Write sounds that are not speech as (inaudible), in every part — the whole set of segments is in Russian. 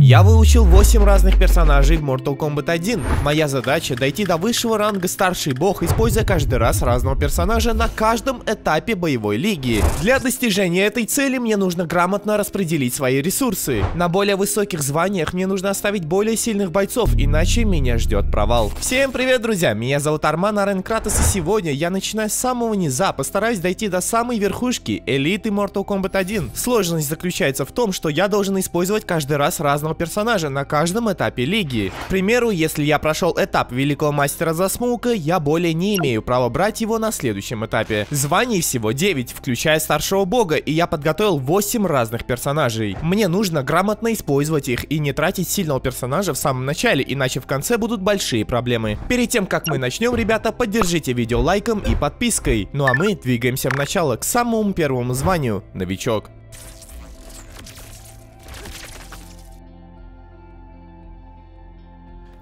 Я выучил 8 разных персонажей в Mortal Kombat 1. Моя задача дойти до высшего ранга старший бог, используя каждый раз разного персонажа на каждом этапе боевой лиги. Для достижения этой цели мне нужно грамотно распределить свои ресурсы. На более высоких званиях мне нужно оставить более сильных бойцов, иначе меня ждет провал. Всем привет, друзья! Меня зовут Арман Арен Кратос, и сегодня я начинаю с самого низа, постараюсь дойти до самой верхушки элиты Mortal Kombat 1. Сложность заключается в том, что я должен использовать каждый раз разного разного персонажа на каждом этапе лиги. К примеру, если я прошел этап Великого Мастера Засмоука, я более не имею права брать его на следующем этапе. Званий всего 9, включая Старшего Бога, и я подготовил 8 разных персонажей. Мне нужно грамотно использовать их и не тратить сильного персонажа в самом начале, иначе в конце будут большие проблемы. Перед тем, как мы начнем, ребята, поддержите видео лайком и подпиской. Ну а мы двигаемся в начало к самому первому званию – новичок.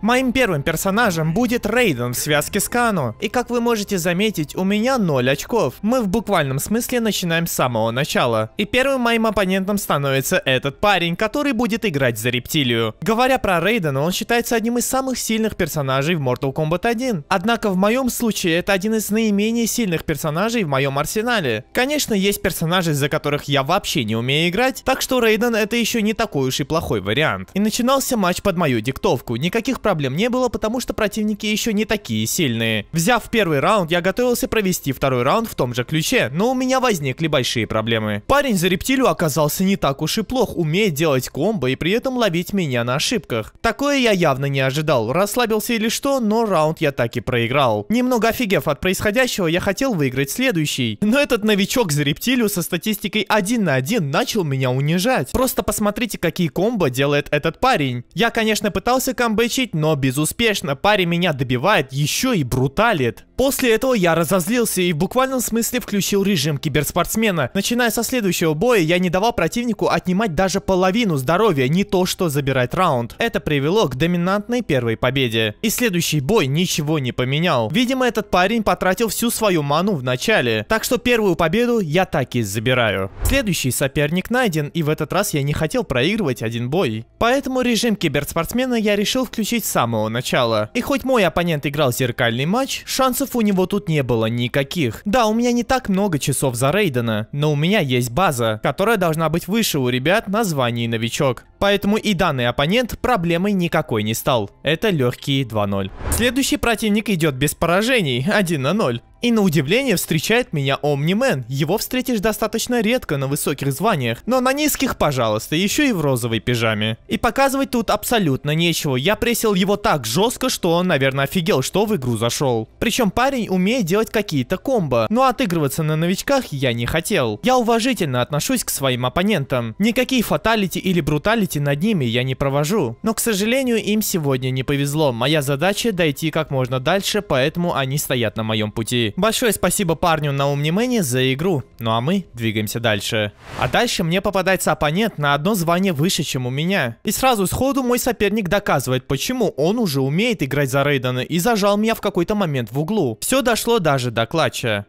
Моим первым персонажем будет Рейден в связке с Кану. И как вы можете заметить, у меня 0 очков. Мы в буквальном смысле начинаем с самого начала. И первым моим оппонентом становится этот парень, который будет играть за рептилию. Говоря про Рейдена, он считается одним из самых сильных персонажей в Mortal Kombat 1. Однако в моем случае это один из наименее сильных персонажей в моем арсенале. Конечно, есть персонажи, за которых я вообще не умею играть, так что Рейден это еще не такой уж и плохой вариант. И начинался матч под мою диктовку, никаких проблем проблем не было, потому что противники еще не такие сильные. Взяв первый раунд, я готовился провести второй раунд в том же ключе, но у меня возникли большие проблемы. Парень за рептилию оказался не так уж и плох, умеет делать комбо и при этом ловить меня на ошибках. Такое я явно не ожидал, расслабился или что, но раунд я так и проиграл. Немного офигев от происходящего, я хотел выиграть следующий. Но этот новичок за рептилию со статистикой 1 на 1 начал меня унижать. Просто посмотрите, какие комбо делает этот парень. Я, конечно, пытался камбэчить, но но безуспешно парень меня добивает, еще и бруталит. После этого я разозлился и в буквальном смысле включил режим киберспортсмена. Начиная со следующего боя, я не давал противнику отнимать даже половину здоровья, не то что забирать раунд. Это привело к доминантной первой победе. И следующий бой ничего не поменял. Видимо, этот парень потратил всю свою ману в начале. Так что первую победу я так и забираю. Следующий соперник найден, и в этот раз я не хотел проигрывать один бой. Поэтому режим киберспортсмена я решил включить с самого начала. И хоть мой оппонент играл зеркальный матч, шансов у него тут не было никаких. Да, у меня не так много часов за Рейдена, но у меня есть база, которая должна быть выше у ребят на звании новичок. Поэтому и данный оппонент проблемой никакой не стал. Это легкие 2-0. Следующий противник идет без поражений, 1 на 0. И на удивление встречает меня Омнимен. Его встретишь достаточно редко на высоких званиях, но на низких, пожалуйста, еще и в розовой пижаме. И показывать тут абсолютно нечего. Я пресил его так жестко, что он, наверное, офигел, что в игру зашел. Причем парень умеет делать какие-то комбо, но отыгрываться на новичках я не хотел. Я уважительно отношусь к своим оппонентам. Никакие фаталити или бруталити над ними я не провожу. Но, к сожалению, им сегодня не повезло. Моя задача дойти как можно дальше, поэтому они стоят на моем пути. Большое спасибо парню на Умнимене за игру. Ну а мы двигаемся дальше. А дальше мне попадается оппонент на одно звание выше, чем у меня. И сразу сходу мой соперник доказывает, почему он уже умеет играть за Рейдена и зажал меня в какой-то момент в углу. Все дошло даже до клатча.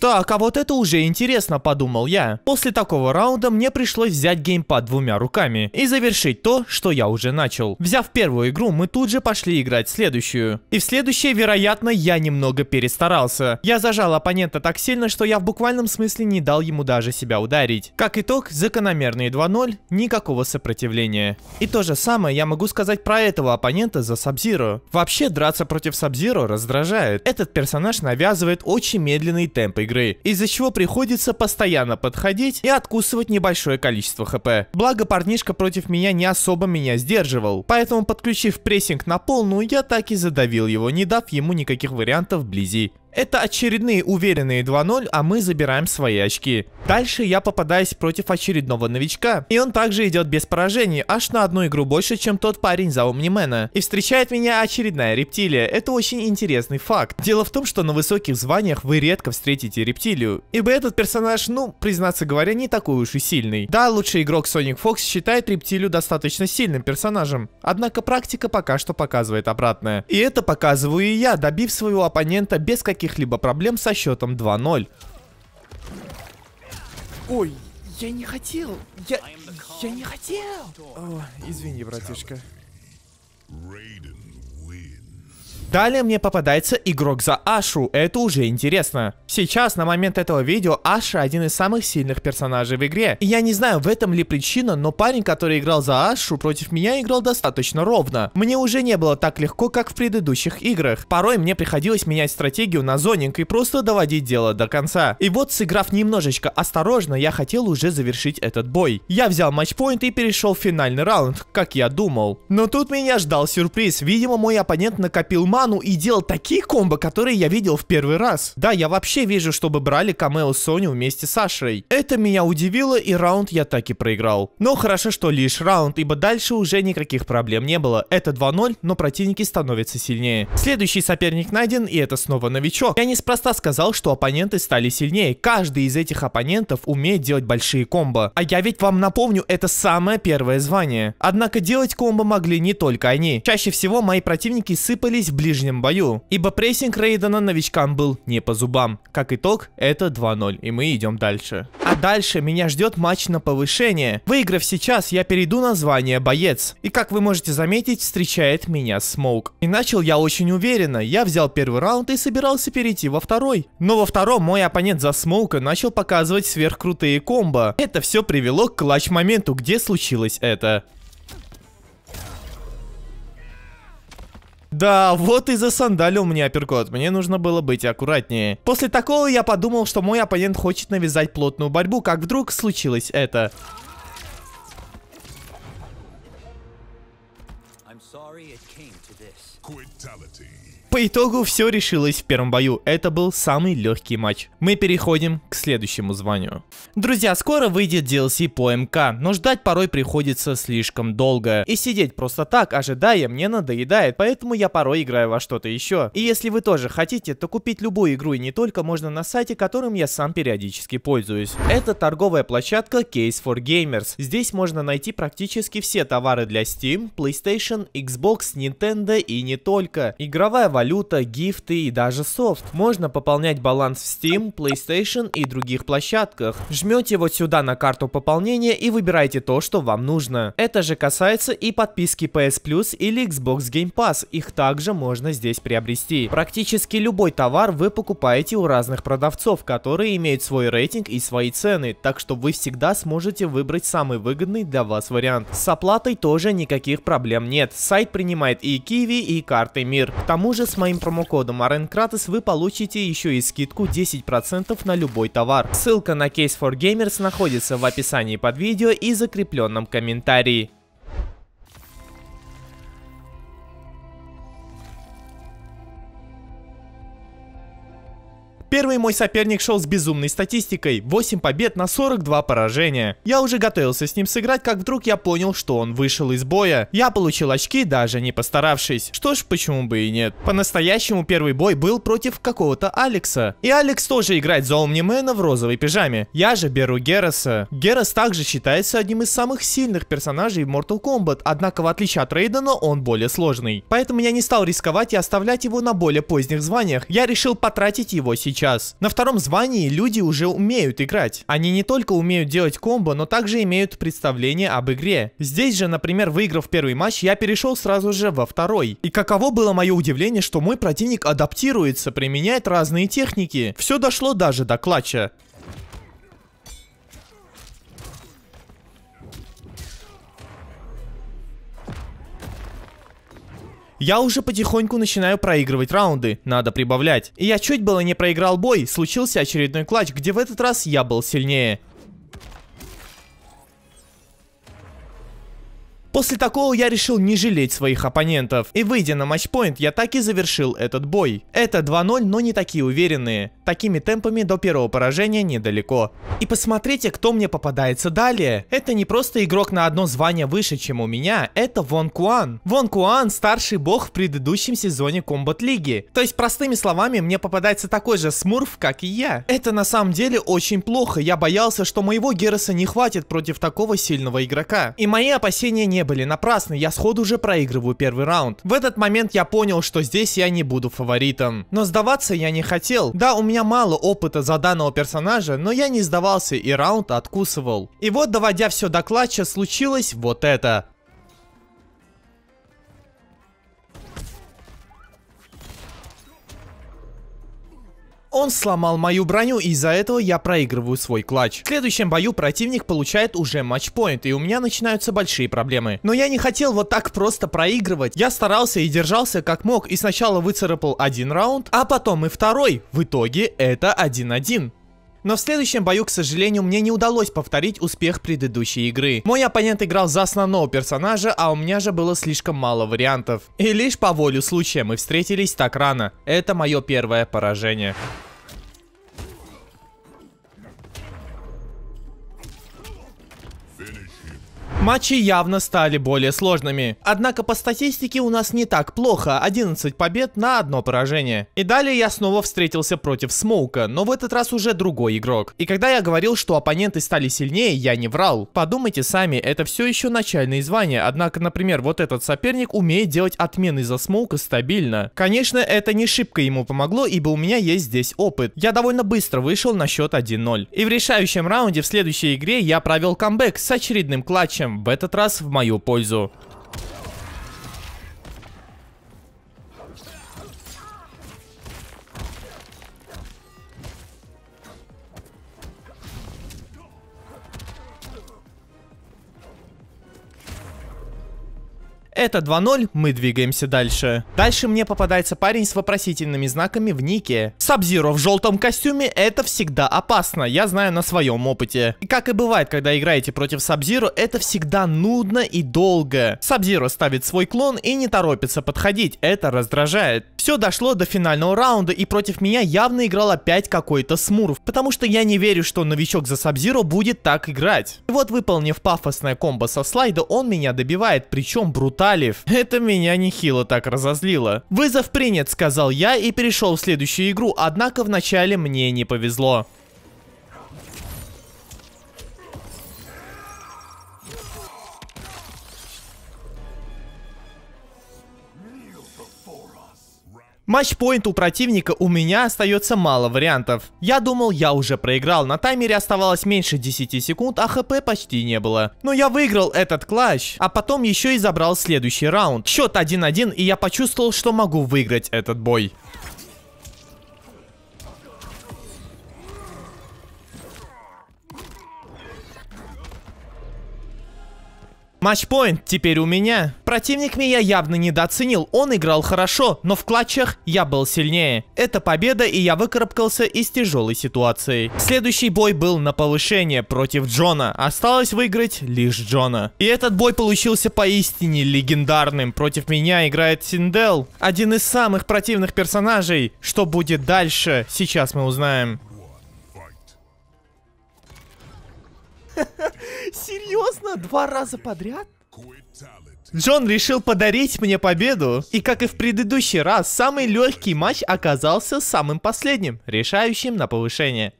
Так, а вот это уже интересно, подумал я. После такого раунда мне пришлось взять геймпад двумя руками и завершить то, что я уже начал. Взяв первую игру, мы тут же пошли играть следующую. И в следующей, вероятно, я немного перестарался. Я зажал оппонента так сильно, что я в буквальном смысле не дал ему даже себя ударить. Как итог, закономерные 2-0, никакого сопротивления. И то же самое я могу сказать про этого оппонента за Сабзиро. Вообще, драться против Сабзиро раздражает. Этот персонаж навязывает очень медленный темп игры игры, из-за чего приходится постоянно подходить и откусывать небольшое количество хп. Благо парнишка против меня не особо меня сдерживал, поэтому подключив прессинг на полную, я так и задавил его, не дав ему никаких вариантов вблизи. Это очередные уверенные 2-0, а мы забираем свои очки. Дальше я попадаюсь против очередного новичка, и он также идет без поражений, аж на одну игру больше, чем тот парень за Омнимена. И встречает меня очередная рептилия. Это очень интересный факт. Дело в том, что на высоких званиях вы редко встретите рептилию, ибо этот персонаж, ну, признаться говоря, не такой уж и сильный. Да, лучший игрок Sonic Fox считает рептилию достаточно сильным персонажем, однако практика пока что показывает обратное. И это показываю и я, добив своего оппонента без каких каких-либо проблем со счетом 2-0. Ой, я не хотел. Я, я не хотел. О, извини, братишка. Рейден Далее мне попадается игрок за Ашу, это уже интересно. Сейчас, на момент этого видео, Аша один из самых сильных персонажей в игре. И я не знаю, в этом ли причина, но парень, который играл за Ашу, против меня играл достаточно ровно. Мне уже не было так легко, как в предыдущих играх. Порой мне приходилось менять стратегию на зонинг и просто доводить дело до конца. И вот, сыграв немножечко осторожно, я хотел уже завершить этот бой. Я взял матчпоинт и перешел в финальный раунд, как я думал. Но тут меня ждал сюрприз. Видимо, мой оппонент накопил ману и делал такие комбо, которые я видел в первый раз. Да, я вообще вижу, чтобы брали камео Соню вместе с Ашей. Это меня удивило, и раунд я так и проиграл. Но хорошо, что лишь раунд, ибо дальше уже никаких проблем не было. Это 2-0, но противники становятся сильнее. Следующий соперник найден, и это снова новичок. Я неспроста сказал, что оппоненты стали сильнее. Каждый из этих оппонентов умеет делать большие комбо. А я ведь вам напомню, это самое первое звание. Однако делать комбо могли не только они. Чаще всего мои противники сыпались в ближнем бою, ибо прессинг Рейдена новичкам был не по зубам. Как итог, это 2-0, и мы идем дальше. А дальше меня ждет матч на повышение. Выиграв сейчас, я перейду на звание боец. И как вы можете заметить, встречает меня Смоук. И начал я очень уверенно. Я взял первый раунд и собирался перейти во второй. Но во втором мой оппонент за Смоука начал показывать сверхкрутые комбо. Это все привело к клатч-моменту, где случилось это. Да, вот и засандалил мне апперкот. Мне нужно было быть аккуратнее. После такого я подумал, что мой оппонент хочет навязать плотную борьбу, как вдруг случилось это. По итогу все решилось в первом бою. Это был самый легкий матч. Мы переходим к следующему званию. Друзья, скоро выйдет DLC по МК, но ждать порой приходится слишком долго. И сидеть просто так, ожидая, мне надоедает, поэтому я порой играю во что-то еще. И если вы тоже хотите, то купить любую игру и не только можно на сайте, которым я сам периодически пользуюсь. Это торговая площадка Case for Gamers. Здесь можно найти практически все товары для Steam, PlayStation, Xbox, Nintendo и не только. Игровая валюта, гифты и даже софт. Можно пополнять баланс в Steam, PlayStation и других площадках. Жмете вот сюда на карту пополнения и выбираете то, что вам нужно. Это же касается и подписки PS Plus или Xbox Game Pass. Их также можно здесь приобрести. Практически любой товар вы покупаете у разных продавцов, которые имеют свой рейтинг и свои цены, так что вы всегда сможете выбрать самый выгодный для вас вариант. С оплатой тоже никаких проблем нет. Сайт принимает и Kiwi, и карты Мир. К тому же с моим промокодом ArenKratos вы получите еще и скидку 10% на любой товар. Ссылка на Case for Gamers находится в описании под видео и закрепленном комментарии. Первый мой соперник шел с безумной статистикой. 8 побед на 42 поражения. Я уже готовился с ним сыграть, как вдруг я понял, что он вышел из боя. Я получил очки, даже не постаравшись. Что ж, почему бы и нет. По-настоящему первый бой был против какого-то Алекса. И Алекс тоже играет за Омнимена в розовой пижаме. Я же беру Гераса. Герас также считается одним из самых сильных персонажей в Mortal Kombat, однако в отличие от Рейдена он более сложный. Поэтому я не стал рисковать и оставлять его на более поздних званиях. Я решил потратить его сейчас сейчас. На втором звании люди уже умеют играть. Они не только умеют делать комбо, но также имеют представление об игре. Здесь же, например, выиграв первый матч, я перешел сразу же во второй. И каково было мое удивление, что мой противник адаптируется, применяет разные техники. Все дошло даже до клатча. Я уже потихоньку начинаю проигрывать раунды, надо прибавлять. И я чуть было не проиграл бой, случился очередной клатч, где в этот раз я был сильнее. После такого я решил не жалеть своих оппонентов. И выйдя на матчпоинт, я так и завершил этот бой. Это 2-0, но не такие уверенные. Такими темпами до первого поражения недалеко. И посмотрите, кто мне попадается далее. Это не просто игрок на одно звание выше, чем у меня, это Вон Куан. Вон Куан старший бог в предыдущем сезоне Комбат Лиги. То есть, простыми словами, мне попадается такой же смурф, как и я. Это на самом деле очень плохо. Я боялся, что моего Героса не хватит против такого сильного игрока. И мои опасения не были напрасны, я сходу уже проигрываю первый раунд. В этот момент я понял, что здесь я не буду фаворитом. Но сдаваться я не хотел. Да, у меня меня мало опыта за данного персонажа, но я не сдавался и раунд откусывал. И вот, доводя все до клатча, случилось вот это. Он сломал мою броню, и из-за этого я проигрываю свой клатч. В следующем бою противник получает уже матчпоинт, и у меня начинаются большие проблемы. Но я не хотел вот так просто проигрывать. Я старался и держался как мог, и сначала выцарапал один раунд, а потом и второй. В итоге это 1-1. Но в следующем бою, к сожалению, мне не удалось повторить успех предыдущей игры. Мой оппонент играл за основного персонажа, а у меня же было слишком мало вариантов. И лишь по волю случая мы встретились так рано. Это мое первое поражение. Матчи явно стали более сложными. Однако по статистике у нас не так плохо, 11 побед на одно поражение. И далее я снова встретился против Смоука, но в этот раз уже другой игрок. И когда я говорил, что оппоненты стали сильнее, я не врал. Подумайте сами, это все еще начальные звания, однако, например, вот этот соперник умеет делать отмены за Смоука стабильно. Конечно, это не шибко ему помогло, ибо у меня есть здесь опыт. Я довольно быстро вышел на счет 1-0. И в решающем раунде в следующей игре я провел камбэк с очередным клатчем в этот раз в мою пользу. Это 2-0, мы двигаемся дальше. Дальше мне попадается парень с вопросительными знаками в нике. Сабзиро в желтом костюме это всегда опасно, я знаю на своем опыте. И как и бывает, когда играете против Сабзиро, это всегда нудно и долго. Сабзиро ставит свой клон и не торопится подходить, это раздражает. Все дошло до финального раунда, и против меня явно играл опять какой-то смурф, потому что я не верю, что новичок за Сабзиро будет так играть. И вот выполнив пафосное комбо со слайда, он меня добивает, причем брутально Алиф. (laughs) Это меня нехило так разозлило. Вызов принят, сказал я и перешел в следующую игру, однако вначале мне не повезло. Матчпоинт у противника у меня остается мало вариантов. Я думал, я уже проиграл, на таймере оставалось меньше 10 секунд, а хп почти не было. Но я выиграл этот клатч, а потом еще и забрал следующий раунд. Счет 1-1, и я почувствовал, что могу выиграть этот бой. Матчпоинт теперь у меня. Противник меня явно недооценил, он играл хорошо, но в клатчах я был сильнее. Это победа, и я выкарабкался из тяжелой ситуации. Следующий бой был на повышение против Джона. Осталось выиграть лишь Джона. И этот бой получился поистине легендарным. Против меня играет Синдел, один из самых противных персонажей. Что будет дальше, сейчас мы узнаем. (laughs) Серьезно? Два раза подряд? Джон решил подарить мне победу. И как и в предыдущий раз, самый легкий матч оказался самым последним, решающим на повышение.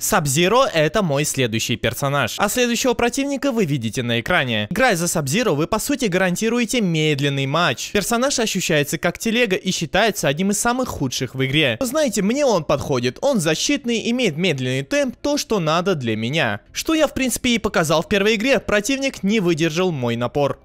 Сабзиро это мой следующий персонаж. А следующего противника вы видите на экране. Играя за Сабзиро, вы по сути гарантируете медленный матч. Персонаж ощущается как телега и считается одним из самых худших в игре. Но знаете, мне он подходит. Он защитный, имеет медленный темп, то что надо для меня. Что я в принципе и показал в первой игре, противник не выдержал мой напор.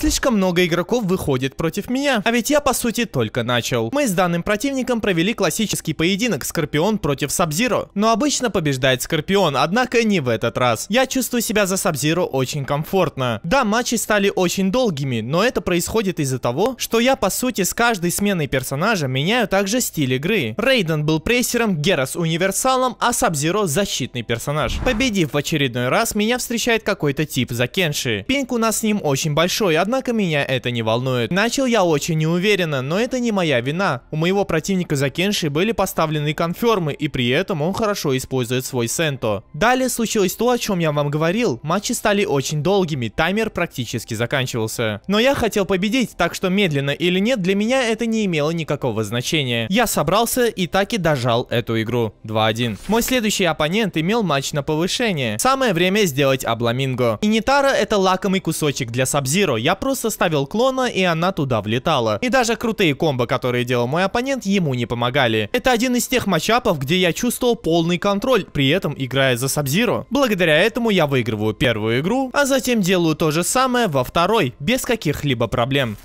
Слишком много игроков выходит против меня, а ведь я по сути только начал. Мы с данным противником провели классический поединок Скорпион против Сабзиро. Но обычно побеждает Скорпион, однако не в этот раз. Я чувствую себя за Сабзиро очень комфортно. Да, матчи стали очень долгими, но это происходит из-за того, что я по сути с каждой сменой персонажа меняю также стиль игры. Рейден был прессером, Герас универсалом, а Сабзиро защитный персонаж. Победив в очередной раз, меня встречает какой-то тип за Кенши. Пинг у нас с ним очень большой, однако меня это не волнует. Начал я очень неуверенно, но это не моя вина. У моего противника за Кенши были поставлены конфермы, и при этом он хорошо использует свой Сенто. Далее случилось то, о чем я вам говорил. Матчи стали очень долгими, таймер практически заканчивался. Но я хотел победить, так что медленно или нет, для меня это не имело никакого значения. Я собрался и так и дожал эту игру. 2-1. Мой следующий оппонент имел матч на повышение. Самое время сделать обламинго. И Нитара это лакомый кусочек для Сабзиро. Я просто ставил клона и она туда влетала. И даже крутые комбо, которые делал мой оппонент, ему не помогали. Это один из тех матчапов, где я чувствовал полный контроль, при этом играя за Сабзиро. Благодаря этому я выигрываю первую игру, а затем делаю то же самое во второй, без каких-либо проблем.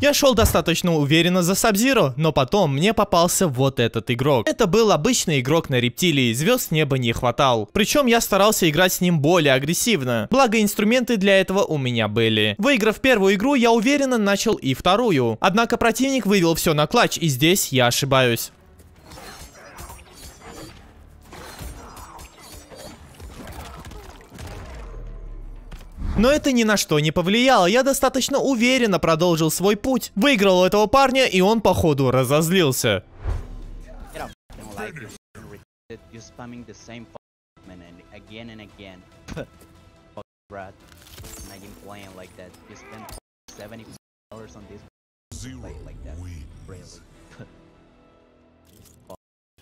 Я шел достаточно уверенно за Сабзиро, но потом мне попался вот этот игрок. Это был обычный игрок на рептилии, звезд неба не хватал. Причем я старался играть с ним более агрессивно. Благо инструменты для этого у меня были. Выиграв первую игру, я уверенно начал и вторую. Однако противник вывел все на клатч, и здесь я ошибаюсь. Но это ни на что не повлияло, я достаточно уверенно продолжил свой путь. Выиграл этого парня, и он походу разозлился.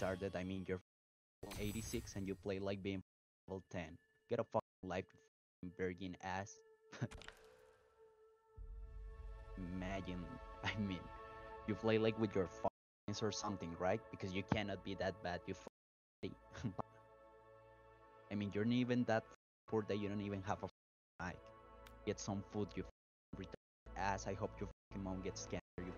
started, I mean, you're 86 and you play like being level 10. Get a fucking life, Virgin ass. Imagine, (laughs) I mean, you play like with your friends or something, right? Because you cannot be that bad, you (laughs) I mean, you're not even that poor that you don't even have a mic. Get some food, you ass. I hope your mom gets scammed, you.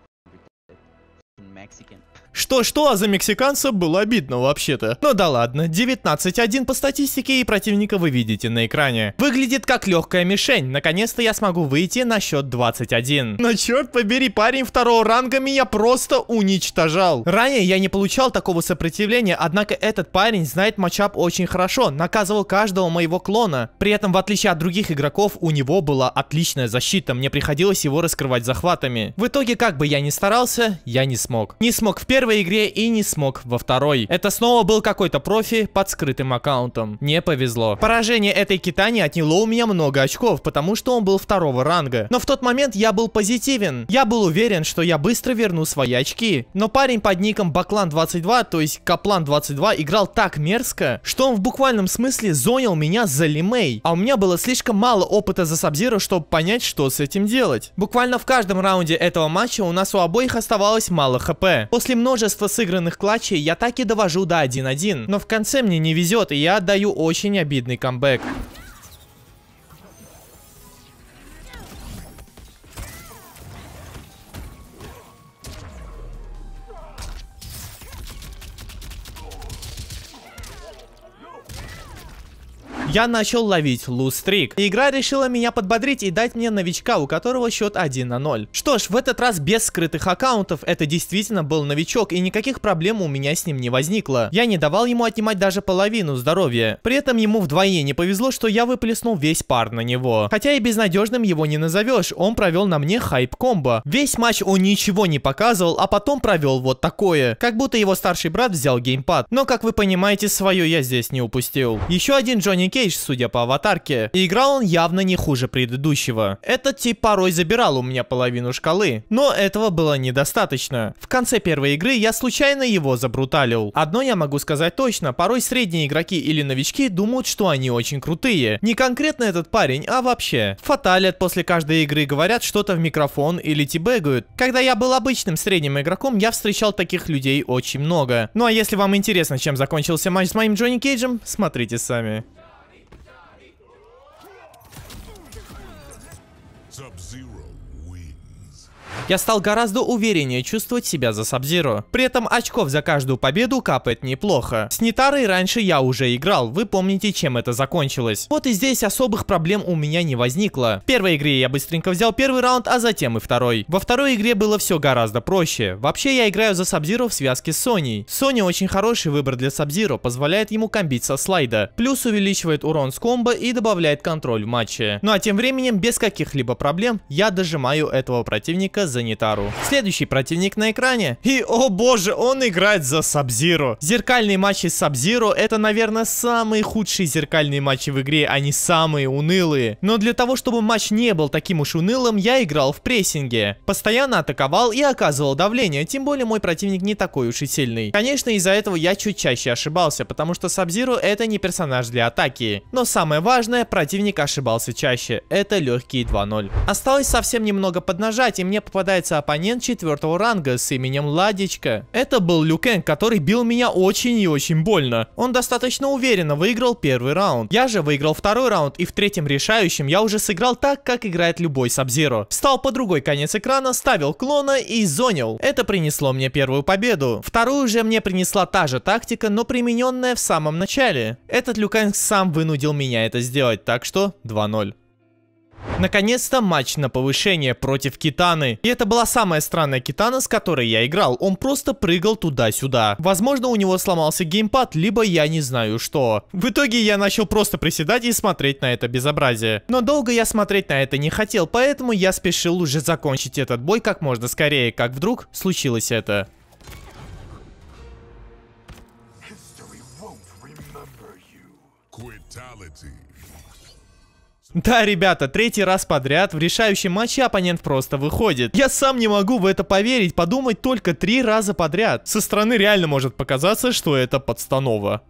Что-что, а за мексиканца было обидно вообще-то. Ну да ладно, 19-1 по статистике и противника вы видите на экране. Выглядит как легкая мишень. Наконец-то я смогу выйти на счет 21. Но черт побери, парень второго ранга меня просто уничтожал. Ранее я не получал такого сопротивления, однако этот парень знает матчап очень хорошо, наказывал каждого моего клона. При этом, в отличие от других игроков, у него была отличная защита, мне приходилось его раскрывать захватами. В итоге, как бы я ни старался, я не смог. Не смог в первой игре и не смог во второй. Это снова был какой-то профи под скрытым аккаунтом. Не повезло. Поражение этой китани отняло у меня много очков, потому что он был второго ранга. Но в тот момент я был позитивен. Я был уверен, что я быстро верну свои очки. Но парень под ником Баклан22, то есть Каплан22, играл так мерзко, что он в буквальном смысле зонял меня за лимей. А у меня было слишком мало опыта за Сабзиру, чтобы понять, что с этим делать. Буквально в каждом раунде этого матча у нас у обоих оставалось мало хп. После множества сыгранных клатчей я так и довожу до 1-1. Но в конце мне не везет, и я отдаю очень обидный камбэк. Я начал ловить лустрик. Игра решила меня подбодрить и дать мне новичка, у которого счет 1 на 0. Что ж, в этот раз без скрытых аккаунтов, это действительно был новичок, и никаких проблем у меня с ним не возникло. Я не давал ему отнимать даже половину здоровья. При этом ему вдвойне не повезло, что я выплеснул весь пар на него. Хотя и безнадежным его не назовешь, он провел на мне хайп-комбо. Весь матч он ничего не показывал, а потом провел вот такое. Как будто его старший брат взял геймпад. Но, как вы понимаете, свое я здесь не упустил. Еще один Джонни Кей Кейдж, судя по аватарке. И играл он явно не хуже предыдущего. Этот тип порой забирал у меня половину шкалы, но этого было недостаточно. В конце первой игры я случайно его забруталил. Одно я могу сказать точно, порой средние игроки или новички думают, что они очень крутые. Не конкретно этот парень, а вообще. Фаталят после каждой игры говорят что-то в микрофон или тибегают. Когда я был обычным средним игроком, я встречал таких людей очень много. Ну а если вам интересно, чем закончился матч с моим Джонни Кейджем, смотрите сами. Я стал гораздо увереннее чувствовать себя за Сабзиру. При этом очков за каждую победу капает неплохо. С Нитарой раньше я уже играл, вы помните, чем это закончилось. Вот и здесь особых проблем у меня не возникло. В первой игре я быстренько взял первый раунд, а затем и второй. Во второй игре было все гораздо проще. Вообще я играю за Сабзиру в связке с Соней. Соня очень хороший выбор для Сабзиру, позволяет ему комбить со слайда. Плюс увеличивает урон с комбо и добавляет контроль в матче. Ну а тем временем, без каких-либо проблем, я дожимаю этого противника за Нитару. Следующий противник на экране. И, о боже, он играет за Сабзиру. Зеркальные матчи с Сабзиру это, наверное, самые худшие зеркальные матчи в игре, они самые унылые. Но для того, чтобы матч не был таким уж унылым, я играл в прессинге. Постоянно атаковал и оказывал давление, тем более мой противник не такой уж и сильный. Конечно, из-за этого я чуть чаще ошибался, потому что Сабзиру это не персонаж для атаки. Но самое важное, противник ошибался чаще. Это легкий 2-0. Осталось совсем немного поднажать, и мне попадается оппонент четвертого ранга с именем Ладичка. Это был Люкен, который бил меня очень и очень больно. Он достаточно уверенно выиграл первый раунд. Я же выиграл второй раунд, и в третьем решающем я уже сыграл так, как играет любой Сабзиро. Встал по другой конец экрана, ставил клона и зонил. Это принесло мне первую победу. Вторую же мне принесла та же тактика, но примененная в самом начале. Этот Люкан сам вынудил меня это сделать, так что 2-0. Наконец-то матч на повышение против Китаны. И это была самая странная Китана, с которой я играл. Он просто прыгал туда-сюда. Возможно, у него сломался геймпад, либо я не знаю что. В итоге я начал просто приседать и смотреть на это безобразие. Но долго я смотреть на это не хотел, поэтому я спешил уже закончить этот бой как можно скорее, как вдруг случилось это. Да, ребята, третий раз подряд в решающем матче оппонент просто выходит. Я сам не могу в это поверить, подумать только три раза подряд. Со стороны реально может показаться, что это подстанова.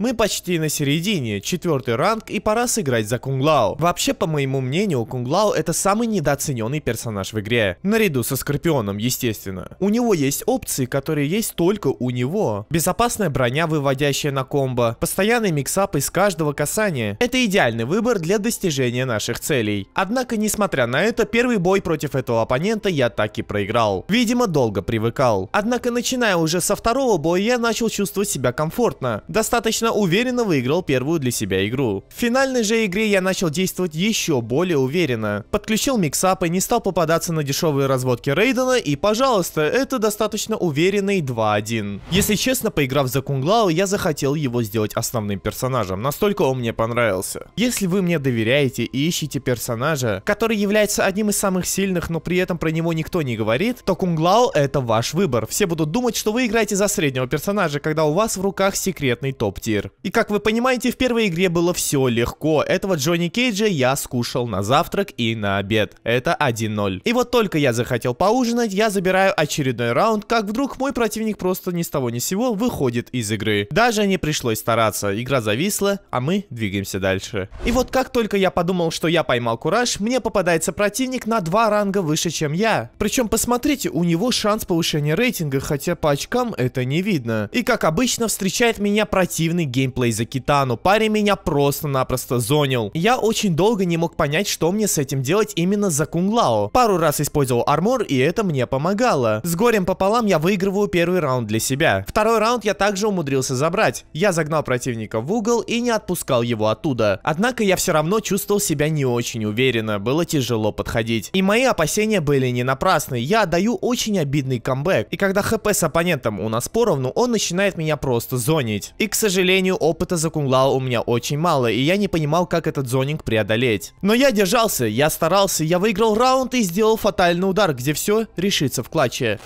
Мы почти на середине, четвертый ранг и пора сыграть за Кунглао. Вообще, по моему мнению, Кунглао это самый недооцененный персонаж в игре. Наряду со Скорпионом, естественно. У него есть опции, которые есть только у него. Безопасная броня, выводящая на комбо. Постоянный миксап из каждого касания. Это идеальный выбор для достижения наших целей. Однако, несмотря на это, первый бой против этого оппонента я так и проиграл. Видимо, долго привыкал. Однако, начиная уже со второго боя, я начал чувствовать себя комфортно. Достаточно уверенно выиграл первую для себя игру. В финальной же игре я начал действовать еще более уверенно. Подключил миксапы, не стал попадаться на дешевые разводки Рейдена и, пожалуйста, это достаточно уверенный 2-1. Если честно, поиграв за Кунглау, я захотел его сделать основным персонажем, настолько он мне понравился. Если вы мне доверяете и ищете персонажа, который является одним из самых сильных, но при этом про него никто не говорит, то Кунглау это ваш выбор. Все будут думать, что вы играете за среднего персонажа, когда у вас в руках секретный топ-тир мир. И как вы понимаете, в первой игре было все легко. Этого Джонни Кейджа я скушал на завтрак и на обед. Это 1-0. И вот только я захотел поужинать, я забираю очередной раунд, как вдруг мой противник просто ни с того ни с сего выходит из игры. Даже не пришлось стараться, игра зависла, а мы двигаемся дальше. И вот как только я подумал, что я поймал кураж, мне попадается противник на два ранга выше, чем я. Причем посмотрите, у него шанс повышения рейтинга, хотя по очкам это не видно. И как обычно встречает меня противный геймплей за Китану. Парень меня просто-напросто зонил. Я очень долго не мог понять, что мне с этим делать именно за Кунглао. Пару раз использовал армор, и это мне помогало. С горем пополам я выигрываю первый раунд для себя. Второй раунд я также умудрился забрать. Я загнал противника в угол и не отпускал его оттуда. Однако я все равно чувствовал себя не очень уверенно, было тяжело подходить. И мои опасения были не напрасны, я отдаю очень обидный камбэк. И когда хп с оппонентом у нас поровну, он начинает меня просто зонить. И к сожалению, сожалению, опыта за Кунглао у меня очень мало, и я не понимал, как этот зонинг преодолеть. Но я держался, я старался, я выиграл раунд и сделал фатальный удар, где все решится в клатче.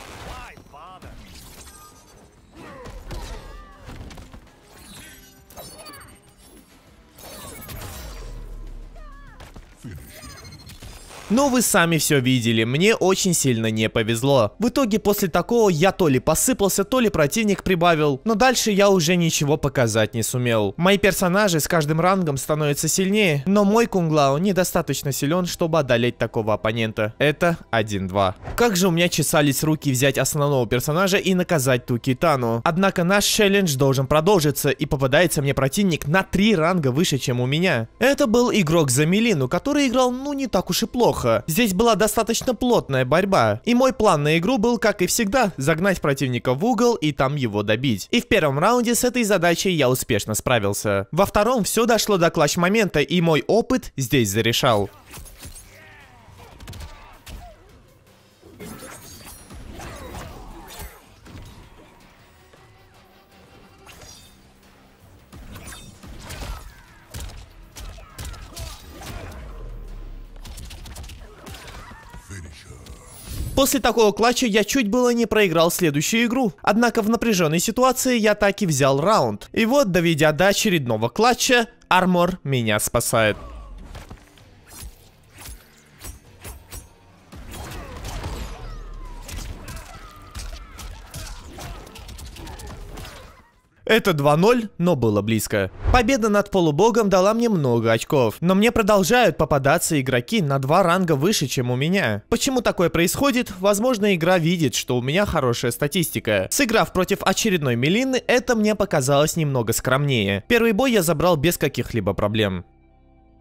Но вы сами все видели, мне очень сильно не повезло. В итоге после такого я то ли посыпался, то ли противник прибавил, но дальше я уже ничего показать не сумел. Мои персонажи с каждым рангом становятся сильнее, но мой Кунглау недостаточно силен, чтобы одолеть такого оппонента. Это 1-2. Как же у меня чесались руки взять основного персонажа и наказать ту Китану. Однако наш челлендж должен продолжиться и попадается мне противник на 3 ранга выше, чем у меня. Это был игрок за Мелину, который играл ну не так уж и плохо. Здесь была достаточно плотная борьба. И мой план на игру был, как и всегда, загнать противника в угол и там его добить. И в первом раунде с этой задачей я успешно справился. Во втором все дошло до клатч момента и мой опыт здесь зарешал. После такого клатча я чуть было не проиграл следующую игру. Однако в напряженной ситуации я так и взял раунд. И вот, доведя до очередного клатча, Армор меня спасает. Это 2-0, но было близко. Победа над полубогом дала мне много очков, но мне продолжают попадаться игроки на два ранга выше, чем у меня. Почему такое происходит? Возможно, игра видит, что у меня хорошая статистика. Сыграв против очередной Мелины, это мне показалось немного скромнее. Первый бой я забрал без каких-либо проблем.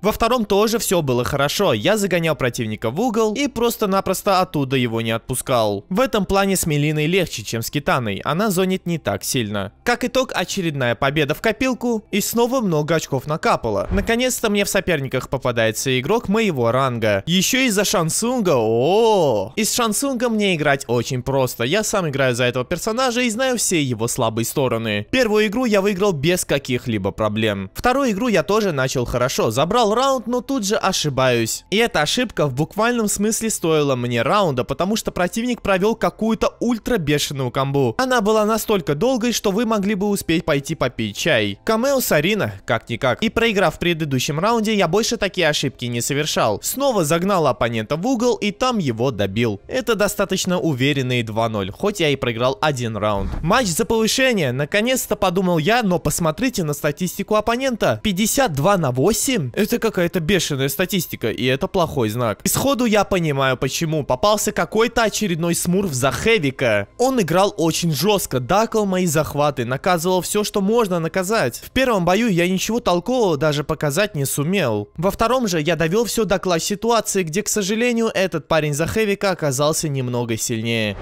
Во втором тоже все было хорошо, я загонял противника в угол и просто-напросто оттуда его не отпускал. В этом плане с Мелиной легче, чем с Китаной, она зонит не так сильно. Как итог, очередная победа в копилку и снова много очков накапало. Наконец-то мне в соперниках попадается игрок моего ранга. Еще из-за Шансунга, о, -о, -о. И с Шансунгом мне играть очень просто, я сам играю за этого персонажа и знаю все его слабые стороны. Первую игру я выиграл без каких-либо проблем. Вторую игру я тоже начал хорошо, забрал раунд, но тут же ошибаюсь. И эта ошибка в буквальном смысле стоила мне раунда, потому что противник провел какую-то ультра бешеную камбу. Она была настолько долгой, что вы могли бы успеть пойти попить чай. Камео Сарина, как-никак. И проиграв в предыдущем раунде, я больше такие ошибки не совершал. Снова загнал оппонента в угол и там его добил. Это достаточно уверенные 2-0, хоть я и проиграл один раунд. Матч за повышение, наконец-то подумал я, но посмотрите на статистику оппонента. 52 на 8? Это какая-то бешеная статистика, и это плохой знак. Исходу я понимаю почему. Попался какой-то очередной смурф за Хевика. Он играл очень жестко, дакал мои захваты, наказывал все, что можно наказать. В первом бою я ничего толкового даже показать не сумел. Во втором же я довел все до класс ситуации, где, к сожалению, этот парень за Хевика оказался немного сильнее.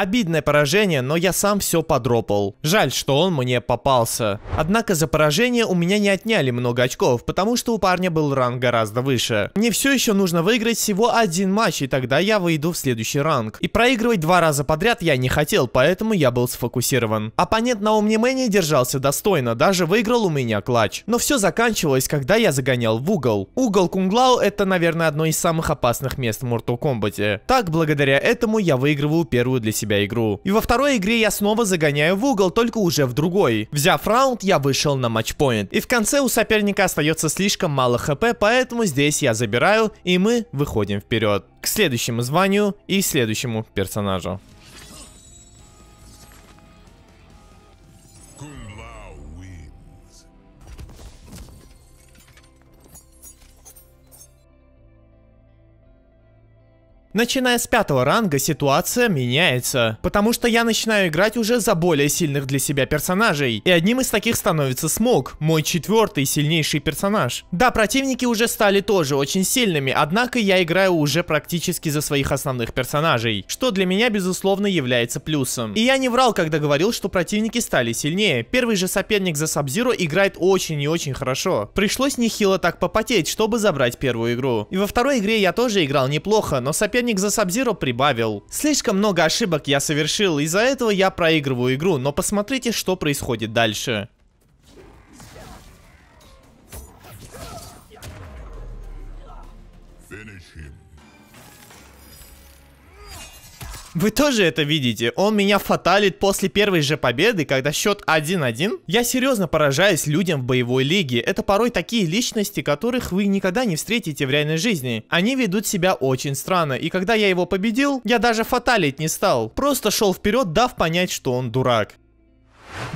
Обидное поражение, но я сам все подропал. Жаль, что он мне попался. Однако за поражение у меня не отняли много очков, потому что у парня был ранг гораздо выше. Мне все еще нужно выиграть всего один матч, и тогда я выйду в следующий ранг. И проигрывать два раза подряд я не хотел, поэтому я был сфокусирован. Оппонент на Омнимене держался достойно, даже выиграл у меня клатч. Но все заканчивалось, когда я загонял в угол. Угол Кунглау это, наверное, одно из самых опасных мест в Mortal Kombat. Так, благодаря этому я выигрываю первую для себя себя игру. И во второй игре я снова загоняю в угол, только уже в другой. Взяв раунд, я вышел на матчпоинт. И в конце у соперника остается слишком мало хп, поэтому здесь я забираю, и мы выходим вперед. К следующему званию и следующему персонажу. Начиная с пятого ранга ситуация меняется, потому что я начинаю играть уже за более сильных для себя персонажей, и одним из таких становится Смог, мой четвертый сильнейший персонаж. Да, противники уже стали тоже очень сильными, однако я играю уже практически за своих основных персонажей, что для меня безусловно является плюсом. И я не врал, когда говорил, что противники стали сильнее. Первый же соперник за Сабзиру играет очень и очень хорошо. Пришлось нехило так попотеть, чтобы забрать первую игру. И во второй игре я тоже играл неплохо, но соперник соперник за Сабзиро прибавил. Слишком много ошибок я совершил, из-за этого я проигрываю игру, но посмотрите, что происходит дальше. Вы тоже это видите? Он меня фаталит после первой же победы, когда счет 1-1? Я серьезно поражаюсь людям в боевой лиге. Это порой такие личности, которых вы никогда не встретите в реальной жизни. Они ведут себя очень странно, и когда я его победил, я даже фаталить не стал. Просто шел вперед, дав понять, что он дурак.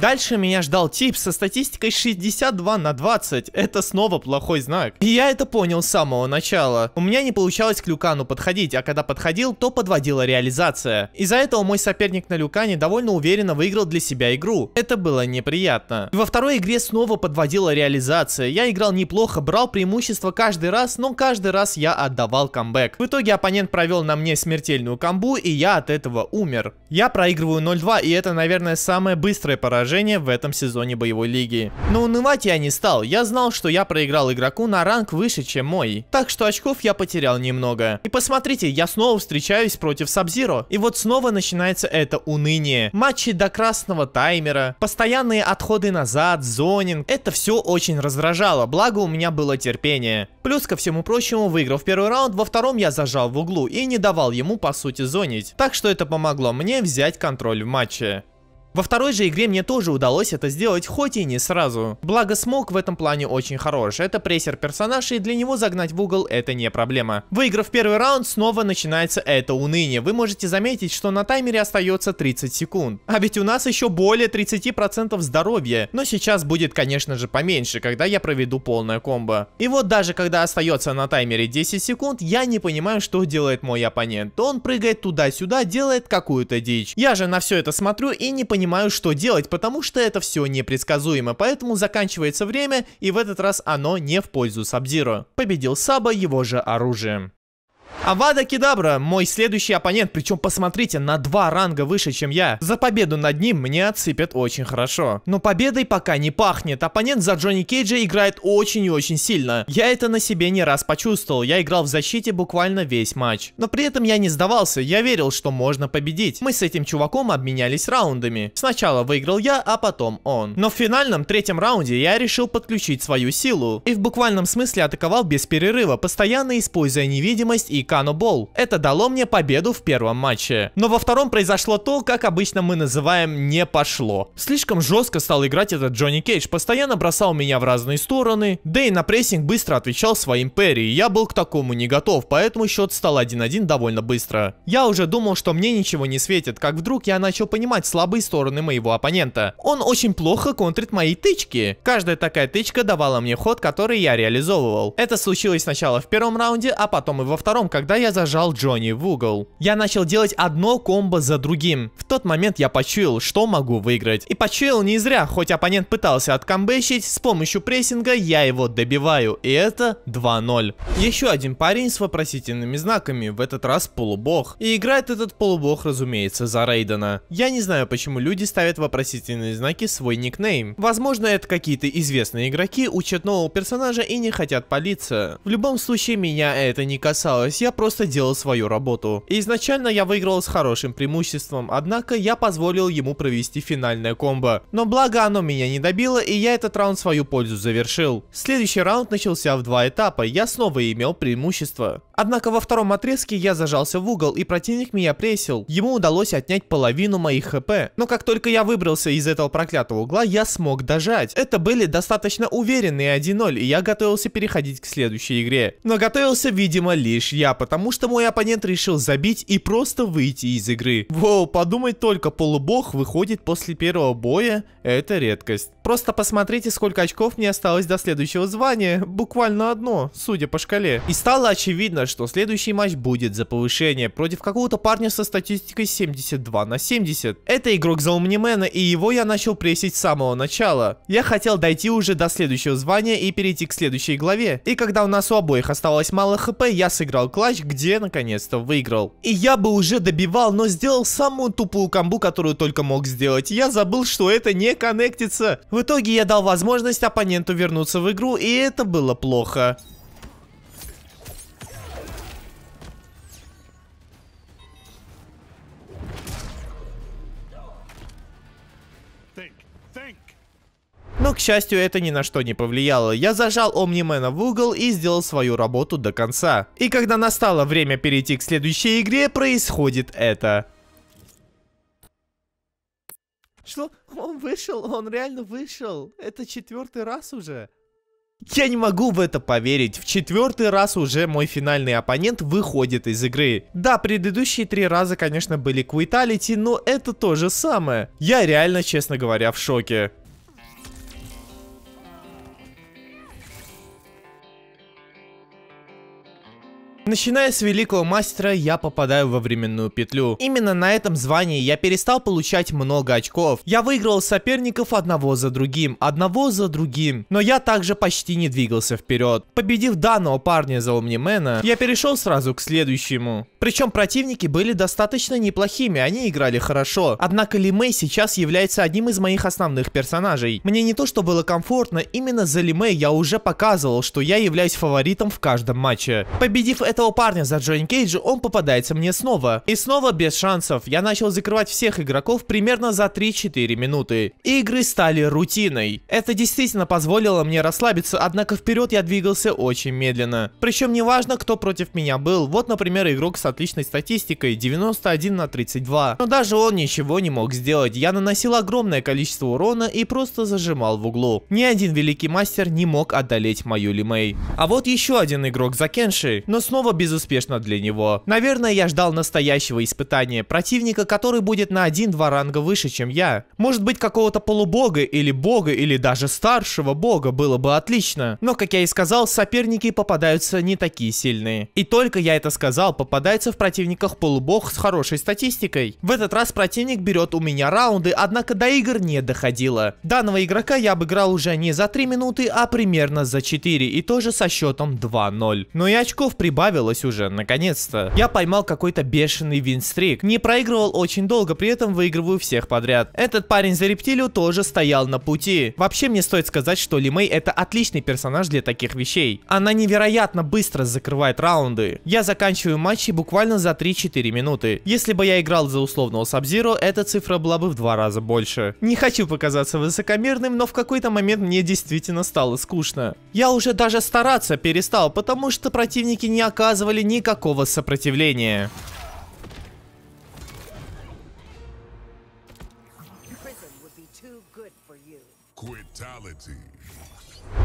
Дальше меня ждал тип со статистикой 62 на 20. Это снова плохой знак. И я это понял с самого начала. У меня не получалось к Люкану подходить, а когда подходил, то подводила реализация. Из-за этого мой соперник на Люкане довольно уверенно выиграл для себя игру. Это было неприятно. И во второй игре снова подводила реализация. Я играл неплохо, брал преимущество каждый раз, но каждый раз я отдавал камбэк. В итоге оппонент провел на мне смертельную камбу, и я от этого умер. Я проигрываю 0-2, и это, наверное, самое быстрое поражение в этом сезоне боевой лиги. Но унывать я не стал, я знал, что я проиграл игроку на ранг выше, чем мой. Так что очков я потерял немного. И посмотрите, я снова встречаюсь против Сабзиро. И вот снова начинается это уныние. Матчи до красного таймера, постоянные отходы назад, зонинг. Это все очень раздражало, благо у меня было терпение. Плюс ко всему прочему, выиграв первый раунд, во втором я зажал в углу и не давал ему по сути зонить. Так что это помогло мне взять контроль в матче. Во второй же игре мне тоже удалось это сделать, хоть и не сразу. Благо Смок в этом плане очень хорош. Это прессер персонаж, и для него загнать в угол это не проблема. Выиграв первый раунд, снова начинается это уныние. Вы можете заметить, что на таймере остается 30 секунд. А ведь у нас еще более 30% здоровья. Но сейчас будет, конечно же, поменьше, когда я проведу полное комбо. И вот даже когда остается на таймере 10 секунд, я не понимаю, что делает мой оппонент. Он прыгает туда-сюда, делает какую-то дичь. Я же на все это смотрю и не понимаю, понимаю, что делать, потому что это все непредсказуемо, поэтому заканчивается время, и в этот раз оно не в пользу Сабзиро. Победил Саба его же оружием. Авада Кедабра, мой следующий оппонент, причем посмотрите, на два ранга выше, чем я. За победу над ним мне отсыпят очень хорошо. Но победой пока не пахнет, оппонент за Джонни Кейджа играет очень и очень сильно. Я это на себе не раз почувствовал, я играл в защите буквально весь матч. Но при этом я не сдавался, я верил, что можно победить. Мы с этим чуваком обменялись раундами. Сначала выиграл я, а потом он. Но в финальном третьем раунде я решил подключить свою силу. И в буквальном смысле атаковал без перерыва, постоянно используя невидимость и Канобол. Это дало мне победу в первом матче. Но во втором произошло то, как обычно мы называем «не пошло». Слишком жестко стал играть этот Джонни Кейдж, постоянно бросал меня в разные стороны, да и на прессинг быстро отвечал своим перри. Я был к такому не готов, поэтому счет стал 1-1 довольно быстро. Я уже думал, что мне ничего не светит, как вдруг я начал понимать слабые стороны моего оппонента. Он очень плохо контрит мои тычки. Каждая такая тычка давала мне ход, который я реализовывал. Это случилось сначала в первом раунде, а потом и во втором, когда я зажал Джонни в угол. Я начал делать одно комбо за другим. В тот момент я почуял, что могу выиграть. И почуял не зря, хоть оппонент пытался откамбэчить, с помощью прессинга я его добиваю. И это 2-0. Еще один парень с вопросительными знаками, в этот раз полубог. И играет этот полубог, разумеется, за Рейдена. Я не знаю, почему люди ставят вопросительные знаки свой никнейм. Возможно, это какие-то известные игроки учат нового персонажа и не хотят палиться. В любом случае, меня это не касалось я просто делал свою работу. Изначально я выиграл с хорошим преимуществом, однако я позволил ему провести финальное комбо. Но благо оно меня не добило, и я этот раунд свою пользу завершил. Следующий раунд начался в два этапа, я снова имел преимущество. Однако во втором отрезке я зажался в угол, и противник меня прессил. Ему удалось отнять половину моих хп. Но как только я выбрался из этого проклятого угла, я смог дожать. Это были достаточно уверенные 1-0, и я готовился переходить к следующей игре. Но готовился, видимо, лишь я, потому что мой оппонент решил забить и просто выйти из игры. Воу, подумать только, полубог выходит после первого боя, это редкость. Просто посмотрите, сколько очков мне осталось до следующего звания, буквально одно, судя по шкале. И стало очевидно, что следующий матч будет за повышение против какого-то парня со статистикой 72 на 70. Это игрок за Умнимена, и его я начал прессить с самого начала. Я хотел дойти уже до следующего звания и перейти к следующей главе. И когда у нас у обоих оставалось мало хп, я сыграл клатч, где наконец-то выиграл. И я бы уже добивал, но сделал самую тупую камбу, которую только мог сделать. Я забыл, что это не коннектится. В итоге я дал возможность оппоненту вернуться в игру, и это было плохо. Но, к счастью, это ни на что не повлияло. Я зажал Омнимена в угол и сделал свою работу до конца. И когда настало время перейти к следующей игре, происходит это. Что? Он вышел, он реально вышел. Это четвертый раз уже. Я не могу в это поверить. В четвертый раз уже мой финальный оппонент выходит из игры. Да, предыдущие три раза, конечно, были квиталити, но это то же самое. Я реально, честно говоря, в шоке. Начиная с великого мастера, я попадаю во временную петлю. Именно на этом звании я перестал получать много очков. Я выиграл соперников одного за другим, одного за другим. Но я также почти не двигался вперед. Победив данного парня за Омнимена, я перешел сразу к следующему. Причем противники были достаточно неплохими, они играли хорошо. Однако Ли Мэй сейчас является одним из моих основных персонажей. Мне не то что было комфортно, именно за Ли Мэй я уже показывал, что я являюсь фаворитом в каждом матче. Победив этого парня за Джонни Кейджа, он попадается мне снова. И снова без шансов. Я начал закрывать всех игроков примерно за 3-4 минуты. Игры стали рутиной. Это действительно позволило мне расслабиться, однако вперед я двигался очень медленно. Причем неважно, кто против меня был. Вот, например, игрок с отличной статистикой 91 на 32. Но даже он ничего не мог сделать. Я наносил огромное количество урона и просто зажимал в углу. Ни один великий мастер не мог одолеть мою Лимей. А вот еще один игрок за Кенши, но снова снова безуспешно для него. Наверное, я ждал настоящего испытания, противника, который будет на один-два ранга выше, чем я. Может быть, какого-то полубога или бога, или даже старшего бога было бы отлично. Но, как я и сказал, соперники попадаются не такие сильные. И только я это сказал, попадается в противниках полубог с хорошей статистикой. В этот раз противник берет у меня раунды, однако до игр не доходило. Данного игрока я обыграл уже не за 3 минуты, а примерно за 4, и тоже со счетом 2-0. Но и очков прибавил понравилось уже, наконец-то. Я поймал какой-то бешеный винстрик. Не проигрывал очень долго, при этом выигрываю всех подряд. Этот парень за рептилию тоже стоял на пути. Вообще мне стоит сказать, что Лимей это отличный персонаж для таких вещей. Она невероятно быстро закрывает раунды. Я заканчиваю матчи буквально за 3-4 минуты. Если бы я играл за условного Сабзиро, эта цифра была бы в два раза больше. Не хочу показаться высокомерным, но в какой-то момент мне действительно стало скучно. Я уже даже стараться перестал, потому что противники не оказываются оказывали никакого сопротивления.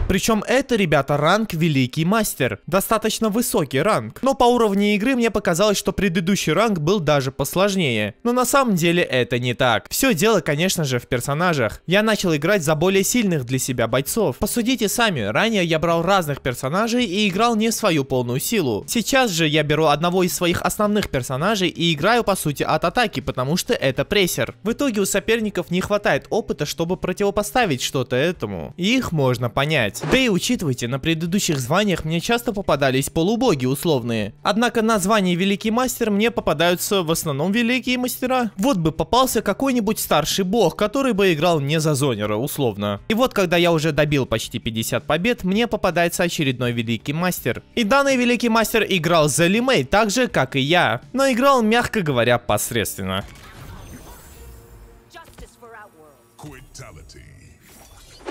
Причем это, ребята, ранг Великий Мастер. Достаточно высокий ранг. Но по уровню игры мне показалось, что предыдущий ранг был даже посложнее. Но на самом деле это не так. Все дело, конечно же, в персонажах. Я начал играть за более сильных для себя бойцов. Посудите сами, ранее я брал разных персонажей и играл не в свою полную силу. Сейчас же я беру одного из своих основных персонажей и играю по сути от атаки, потому что это прессер. В итоге у соперников не хватает опыта, чтобы противопоставить что-то этому. Их можно понять. Да и учитывайте, на предыдущих званиях мне часто попадались полубоги условные. Однако на звании Великий Мастер мне попадаются в основном великие мастера. Вот бы попался какой-нибудь старший бог, который бы играл не за зонера, условно. И вот когда я уже добил почти 50 побед, мне попадается очередной Великий Мастер. И данный Великий Мастер играл за Лимей, так же, как и я. Но играл, мягко говоря, посредственно.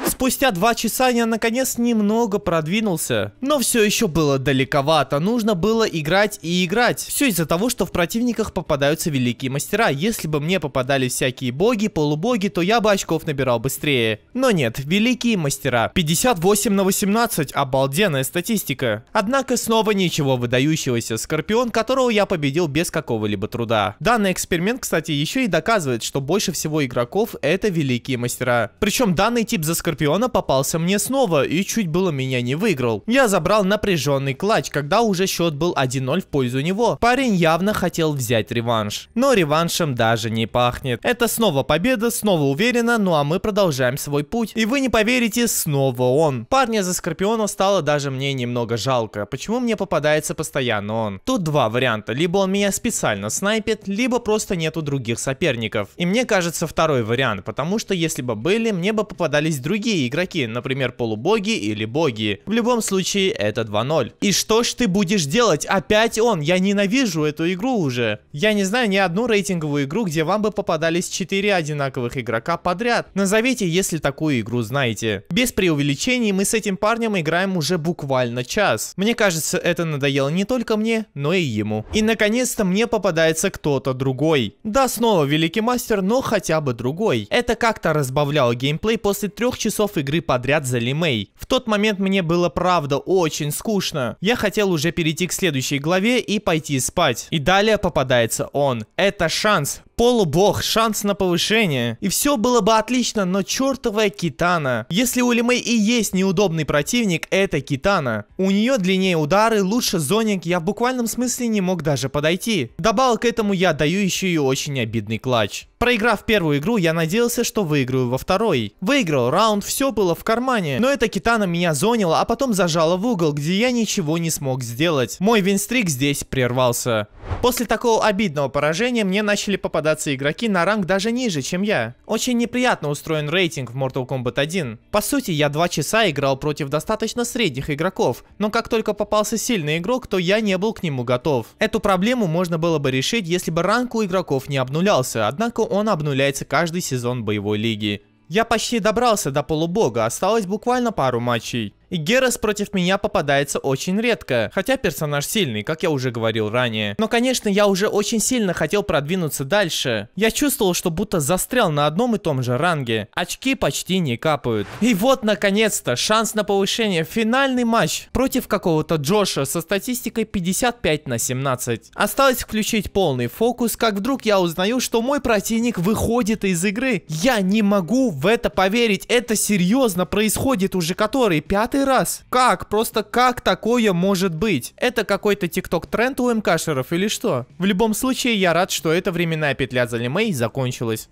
Спустя два часа я наконец немного продвинулся. Но все еще было далековато, нужно было играть и играть. Все из-за того, что в противниках попадаются великие мастера. Если бы мне попадались всякие боги, полубоги, то я бы очков набирал быстрее. Но нет, великие мастера. 58 на 18, обалденная статистика. Однако снова ничего выдающегося. Скорпион, которого я победил без какого-либо труда. Данный эксперимент, кстати, еще и доказывает, что больше всего игроков это великие мастера. Причем данный тип за Скорпион Скорпиона попался мне снова и чуть было меня не выиграл. Я забрал напряженный клатч, когда уже счет был 1-0 в пользу него. Парень явно хотел взять реванш. Но реваншем даже не пахнет. Это снова победа, снова уверенно, ну а мы продолжаем свой путь. И вы не поверите, снова он. Парня за Скорпиона стало даже мне немного жалко. Почему мне попадается постоянно он? Тут два варианта. Либо он меня специально снайпит, либо просто нету других соперников. И мне кажется второй вариант, потому что если бы были, мне бы попадались другие другие игроки, например, полубоги или боги. В любом случае, это 2-0. И что ж ты будешь делать? Опять он? Я ненавижу эту игру уже. Я не знаю ни одну рейтинговую игру, где вам бы попадались 4 одинаковых игрока подряд. Назовите, если такую игру знаете. Без преувеличений, мы с этим парнем играем уже буквально час. Мне кажется, это надоело не только мне, но и ему. И наконец-то мне попадается кто-то другой. Да, снова великий мастер, но хотя бы другой. Это как-то разбавляло геймплей после трех часов игры подряд за Лимей. В тот момент мне было правда очень скучно. Я хотел уже перейти к следующей главе и пойти спать. И далее попадается он. Это шанс полубог, шанс на повышение. И все было бы отлично, но чертовая Китана. Если у Лимей и есть неудобный противник, это Китана. У нее длиннее удары, лучше зоник, я в буквальном смысле не мог даже подойти. Добавок к этому я даю еще и очень обидный клатч. Проиграв первую игру, я надеялся, что выиграю во второй. Выиграл раунд, все было в кармане. Но эта Китана меня зонила, а потом зажала в угол, где я ничего не смог сделать. Мой винстрик здесь прервался. После такого обидного поражения мне начали попадаться игроки на ранг даже ниже, чем я. Очень неприятно устроен рейтинг в Mortal Kombat 1. По сути, я два часа играл против достаточно средних игроков, но как только попался сильный игрок, то я не был к нему готов. Эту проблему можно было бы решить, если бы ранг у игроков не обнулялся, однако он обнуляется каждый сезон боевой лиги. Я почти добрался до полубога, осталось буквально пару матчей. И Герас против меня попадается очень редко, хотя персонаж сильный, как я уже говорил ранее. Но конечно, я уже очень сильно хотел продвинуться дальше. Я чувствовал, что будто застрял на одном и том же ранге. Очки почти не капают. И вот, наконец-то, шанс на повышение. Финальный матч против какого-то Джоша со статистикой 55 на 17. Осталось включить полный фокус, как вдруг я узнаю, что мой противник выходит из игры. Я не могу в это поверить. Это серьезно происходит уже который пятый десятый раз. Как? Просто как такое может быть? Это какой-то тикток тренд у МКшеров или что? В любом случае, я рад, что эта временная петля за Лимей закончилась.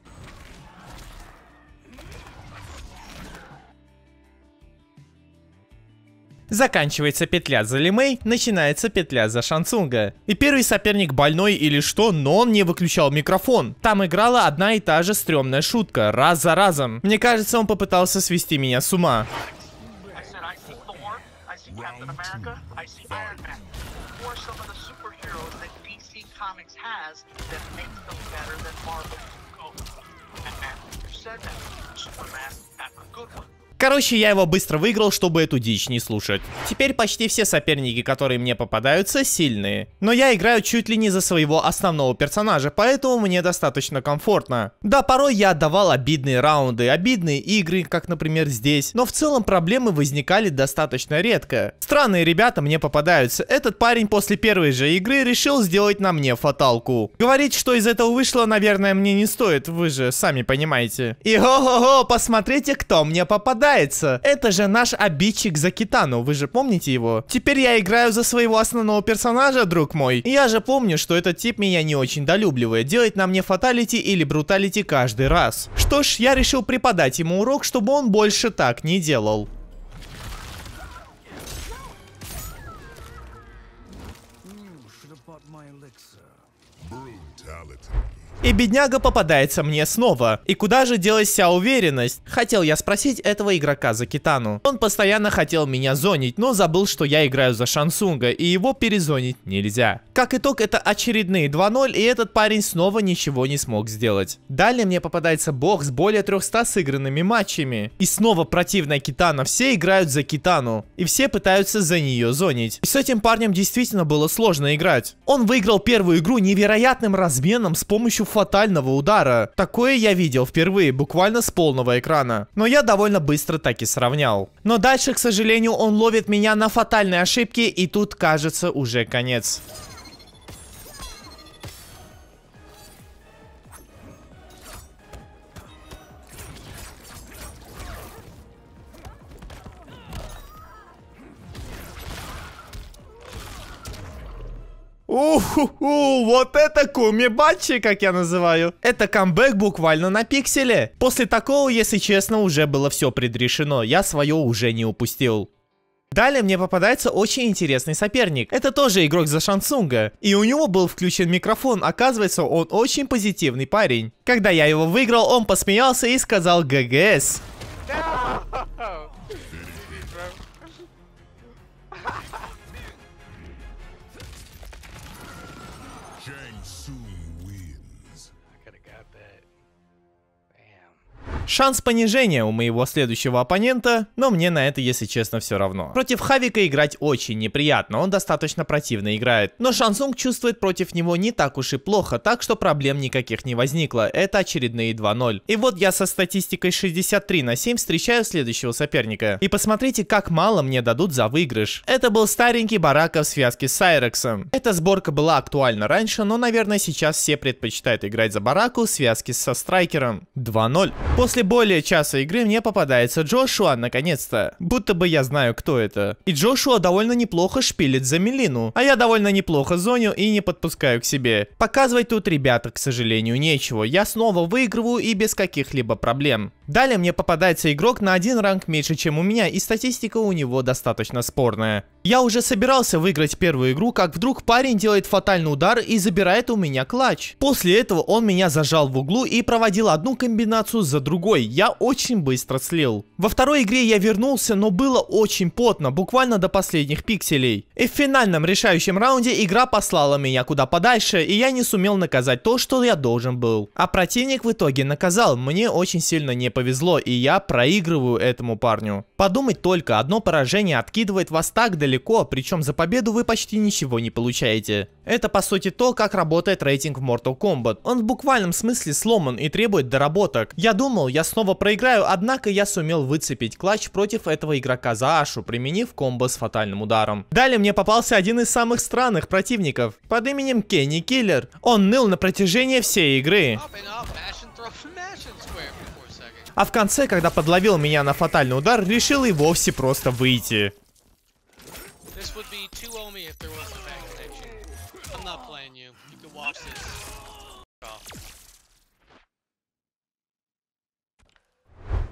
Заканчивается петля за Лимей, начинается петля за Шансунга. И первый соперник больной или что, но он не выключал микрофон. Там играла одна и та же стрёмная шутка, раз за разом. Мне кажется, он попытался свести меня с ума. America, I see Iron Man. Are some of the superheroes that DC Comics has that Короче, я его быстро выиграл, чтобы эту дичь не слушать. Теперь почти все соперники, которые мне попадаются, сильные. Но я играю чуть ли не за своего основного персонажа, поэтому мне достаточно комфортно. Да, порой я отдавал обидные раунды, обидные игры, как, например, здесь. Но в целом проблемы возникали достаточно редко. Странные ребята мне попадаются. Этот парень после первой же игры решил сделать на мне фаталку. Говорить, что из этого вышло, наверное, мне не стоит, вы же сами понимаете. И го-го-го, посмотрите, кто мне попадает попадается. Это же наш обидчик за Китану, вы же помните его? Теперь я играю за своего основного персонажа, друг мой. Я же помню, что этот тип меня не очень долюбливает, делает на мне фаталити или бруталити каждый раз. Что ж, я решил преподать ему урок, чтобы он больше так не делал. И бедняга попадается мне снова. И куда же делась вся уверенность? Хотел я спросить этого игрока за Китану. Он постоянно хотел меня зонить, но забыл, что я играю за Шансунга, и его перезонить нельзя. Как итог, это очередные 2-0, и этот парень снова ничего не смог сделать. Далее мне попадается бог с более 300 сыгранными матчами. И снова противная Китана, все играют за Китану. И все пытаются за нее зонить. И с этим парнем действительно было сложно играть. Он выиграл первую игру невероятным разменом с помощью фатального удара. Такое я видел впервые, буквально с полного экрана. Но я довольно быстро так и сравнял. Но дальше, к сожалению, он ловит меня на фатальной ошибке, и тут кажется уже конец. Уху, вот это кумибачи, как я называю. Это камбэк буквально на пикселе. После такого, если честно, уже было все предрешено. Я свое уже не упустил. Далее мне попадается очень интересный соперник. Это тоже игрок за Шансунга. И у него был включен микрофон, оказывается он очень позитивный парень. Когда я его выиграл, он посмеялся и сказал ГГС. soon. Шанс понижения у моего следующего оппонента, но мне на это, если честно, все равно. Против Хавика играть очень неприятно, он достаточно противно играет. Но Шансунг чувствует против него не так уж и плохо, так что проблем никаких не возникло. Это очередные 2-0. И вот я со статистикой 63 на 7 встречаю следующего соперника. И посмотрите, как мало мне дадут за выигрыш. Это был старенький Барака в связке с Сайрексом. Эта сборка была актуальна раньше, но, наверное, сейчас все предпочитают играть за Бараку в связке со Страйкером. 2-0. После более часа игры мне попадается Джошуа, наконец-то. Будто бы я знаю, кто это. И Джошуа довольно неплохо шпилит за Милину. А я довольно неплохо зоню и не подпускаю к себе. Показывать тут, ребята, к сожалению, нечего. Я снова выигрываю и без каких-либо проблем. Далее мне попадается игрок на один ранг меньше, чем у меня, и статистика у него достаточно спорная. Я уже собирался выиграть первую игру, как вдруг парень делает фатальный удар и забирает у меня клатч. После этого он меня зажал в углу и проводил одну комбинацию за другой. Я очень быстро слил. Во второй игре я вернулся, но было очень потно, буквально до последних пикселей. И в финальном решающем раунде игра послала меня куда подальше, и я не сумел наказать то, что я должен был. А противник в итоге наказал, мне очень сильно не повезло, и я проигрываю этому парню. Подумать только, одно поражение откидывает вас так далеко, причем за победу вы почти ничего не получаете. Это по сути то, как работает рейтинг в Mortal Kombat. Он в буквальном смысле сломан и требует доработок. Я думал, я снова проиграю, однако я сумел выцепить клатч против этого игрока за Ашу, применив комбо с фатальным ударом. Далее мне попался один из самых странных противников под именем Кенни Киллер. Он ныл на протяжении всей игры. А в конце, когда подловил меня на фатальный удар, решил и вовсе просто выйти. This would be 2 me if there wasn't a bad connection. I'm not playing you. You can watch this.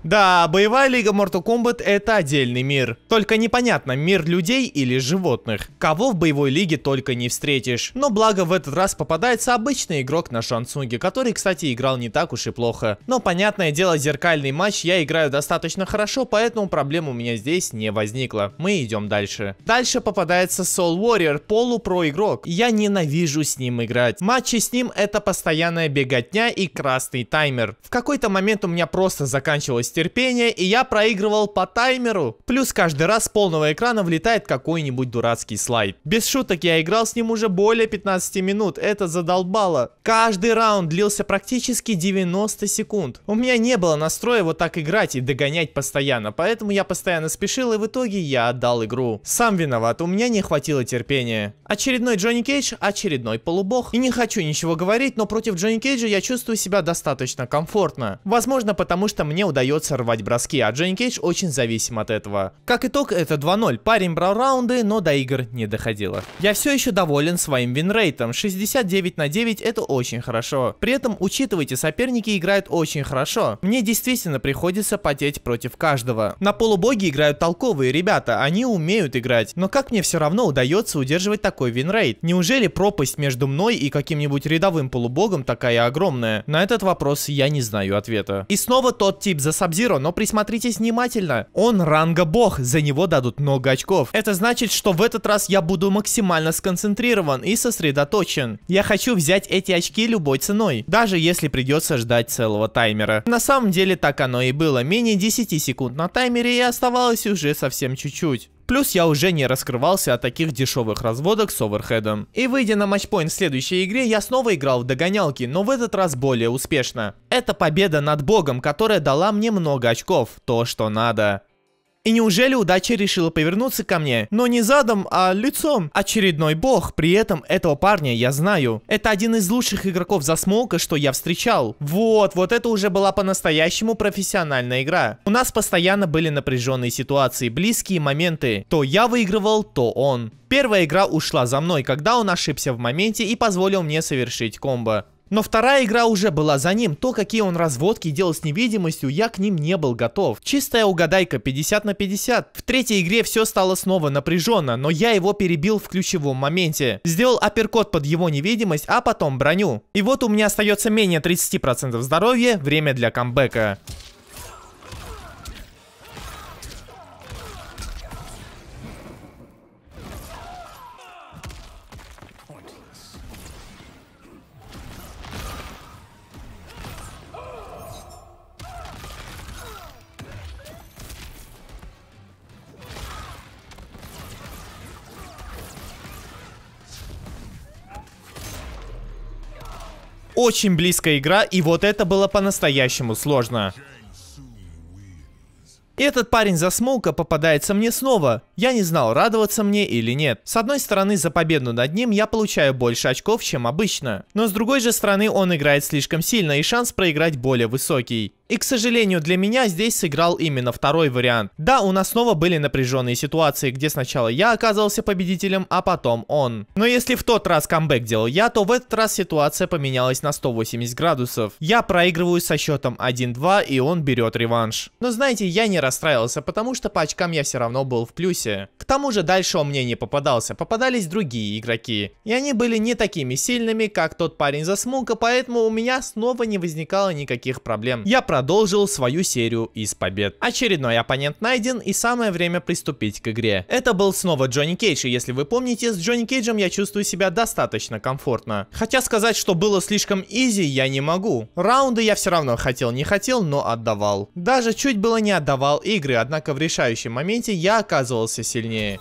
Да, боевая лига Mortal Kombat это отдельный мир. Только непонятно, мир людей или животных. Кого в боевой лиге только не встретишь. Но благо в этот раз попадается обычный игрок на Шансунге, который, кстати, играл не так уж и плохо. Но понятное дело, зеркальный матч я играю достаточно хорошо, поэтому проблем у меня здесь не возникло. Мы идем дальше. Дальше попадается Soul Warrior, полупро игрок. Я ненавижу с ним играть. Матчи с ним это постоянная беготня и красный таймер. В какой-то момент у меня просто заканчивалось терпение, и я проигрывал по таймеру. Плюс каждый раз с полного экрана влетает какой-нибудь дурацкий слайд. Без шуток, я играл с ним уже более 15 минут, это задолбало. Каждый раунд длился практически 90 секунд. У меня не было настроя вот так играть и догонять постоянно, поэтому я постоянно спешил, и в итоге я отдал игру. Сам виноват, у меня не хватило терпения. Очередной Джонни Кейдж, очередной полубог. И не хочу ничего говорить, но против Джонни Кейджа я чувствую себя достаточно комфортно. Возможно, потому что мне удается рвать броски, а Джонни Кейдж очень зависим от этого. Как итог, это 2-0. Парень брал раунды, но до игр не доходило. Я все еще доволен своим винрейтом. 69 на 9 это очень хорошо. При этом, учитывайте, соперники играют очень хорошо. Мне действительно приходится потеть против каждого. На полубоге играют толковые ребята, они умеют играть. Но как мне все равно удается удерживать такой винрейт? Неужели пропасть между мной и каким-нибудь рядовым полубогом такая огромная? На этот вопрос я не знаю ответа. И снова тот тип за Саб-Зиро, но присмотритесь внимательно. Он ранга бог, за него дадут много очков. Это значит, что в этот раз я буду максимально сконцентрирован и сосредоточен. Я хочу взять эти очки любой ценой, даже если придется ждать целого таймера. На самом деле так оно и было. Менее 10 секунд на таймере и оставалось уже совсем чуть-чуть. Плюс я уже не раскрывался от таких дешевых разводок с оверхедом. И выйдя на матчпоинт в следующей игре, я снова играл в догонялки, но в этот раз более успешно. Это победа над богом, которая дала мне много очков. То, что надо. И неужели удача решила повернуться ко мне? Но не задом, а лицом. Очередной бог. При этом этого парня я знаю. Это один из лучших игроков за смоука, что я встречал. Вот, вот это уже была по-настоящему профессиональная игра. У нас постоянно были напряженные ситуации, близкие моменты. То я выигрывал, то он. Первая игра ушла за мной, когда он ошибся в моменте и позволил мне совершить комбо. Но вторая игра уже была за ним. То, какие он разводки делал с невидимостью, я к ним не был готов. Чистая угадайка 50 на 50. В третьей игре все стало снова напряженно, но я его перебил в ключевом моменте. Сделал апперкот под его невидимость, а потом броню. И вот у меня остается менее 30% здоровья, время для камбэка. Очень близкая игра, и вот это было по-настоящему сложно. Этот парень за смолка попадается мне снова. Я не знал, радоваться мне или нет. С одной стороны, за победу над ним я получаю больше очков, чем обычно. Но с другой же стороны, он играет слишком сильно, и шанс проиграть более высокий. И, к сожалению, для меня здесь сыграл именно второй вариант. Да, у нас снова были напряженные ситуации, где сначала я оказывался победителем, а потом он. Но если в тот раз камбэк делал я, то в этот раз ситуация поменялась на 180 градусов. Я проигрываю со счетом 1-2, и он берет реванш. Но знаете, я не расстраивался, потому что по очкам я все равно был в плюсе. К тому же дальше он мне не попадался, попадались другие игроки. И они были не такими сильными, как тот парень за смука, поэтому у меня снова не возникало никаких проблем. Я продолжил свою серию из побед. Очередной оппонент найден и самое время приступить к игре. Это был снова Джонни Кейдж, и если вы помните, с Джонни Кейджем я чувствую себя достаточно комфортно. Хотя сказать, что было слишком изи, я не могу. Раунды я все равно хотел, не хотел, но отдавал. Даже чуть было не отдавал игры, однако в решающем моменте я оказывался сильнее.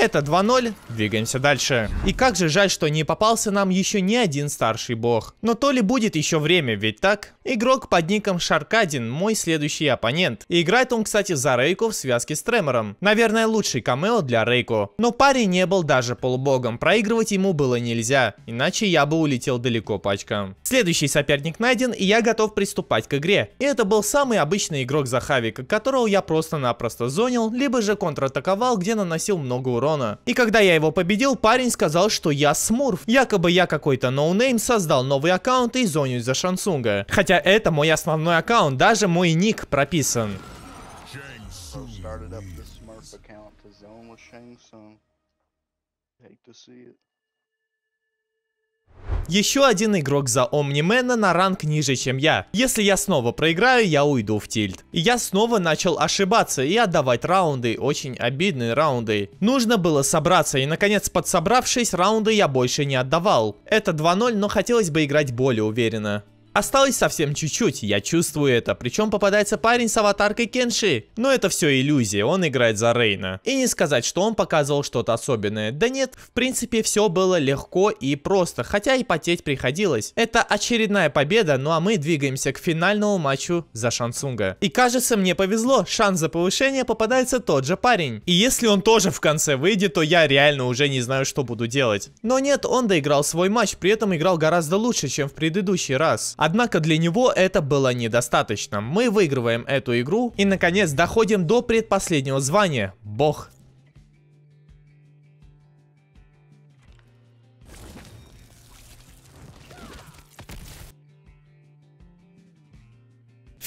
Это 2-0, двигаемся дальше. И как же жаль, что не попался нам еще ни один старший бог. Но то ли будет еще время, ведь так? Игрок под ником Шаркадин, мой следующий оппонент. И играет он, кстати, за Рейко в связке с Тремором. Наверное, лучший камео для Рейко. Но парень не был даже полубогом, проигрывать ему было нельзя, иначе я бы улетел далеко по очкам. Следующий соперник найден, и я готов приступать к игре. И это был самый обычный игрок за Хавика, которого я просто-напросто зонил, либо же контратаковал, где наносил много урона урона. И когда я его победил, парень сказал, что я смурф. Якобы я какой-то ноунейм создал новый аккаунт и зонюсь за Шан Цунга. Хотя это мой основной аккаунт, даже мой ник прописан. Hate to see it. Еще один игрок за Омнимена на ранг ниже, чем я. Если я снова проиграю, я уйду в тильт. И я снова начал ошибаться и отдавать раунды, очень обидные раунды. Нужно было собраться, и наконец подсобравшись, раунды я больше не отдавал. Это 2-0, но хотелось бы играть более уверенно. Осталось совсем чуть-чуть, я чувствую это, причем попадается парень с аватаркой Кенши. Но это все иллюзия, он играет за Рейна. И не сказать, что он показывал что-то особенное. Да нет, в принципе все было легко и просто, хотя и потеть приходилось. Это очередная победа, ну а мы двигаемся к финальному матчу за Шансунга. И кажется мне повезло, шанс за повышение попадается тот же парень. И если он тоже в конце выйдет, то я реально уже не знаю, что буду делать. Но нет, он доиграл свой матч, при этом играл гораздо лучше, чем в предыдущий раз. Однако для него это было недостаточно. Мы выигрываем эту игру и наконец доходим до предпоследнего звания. Бог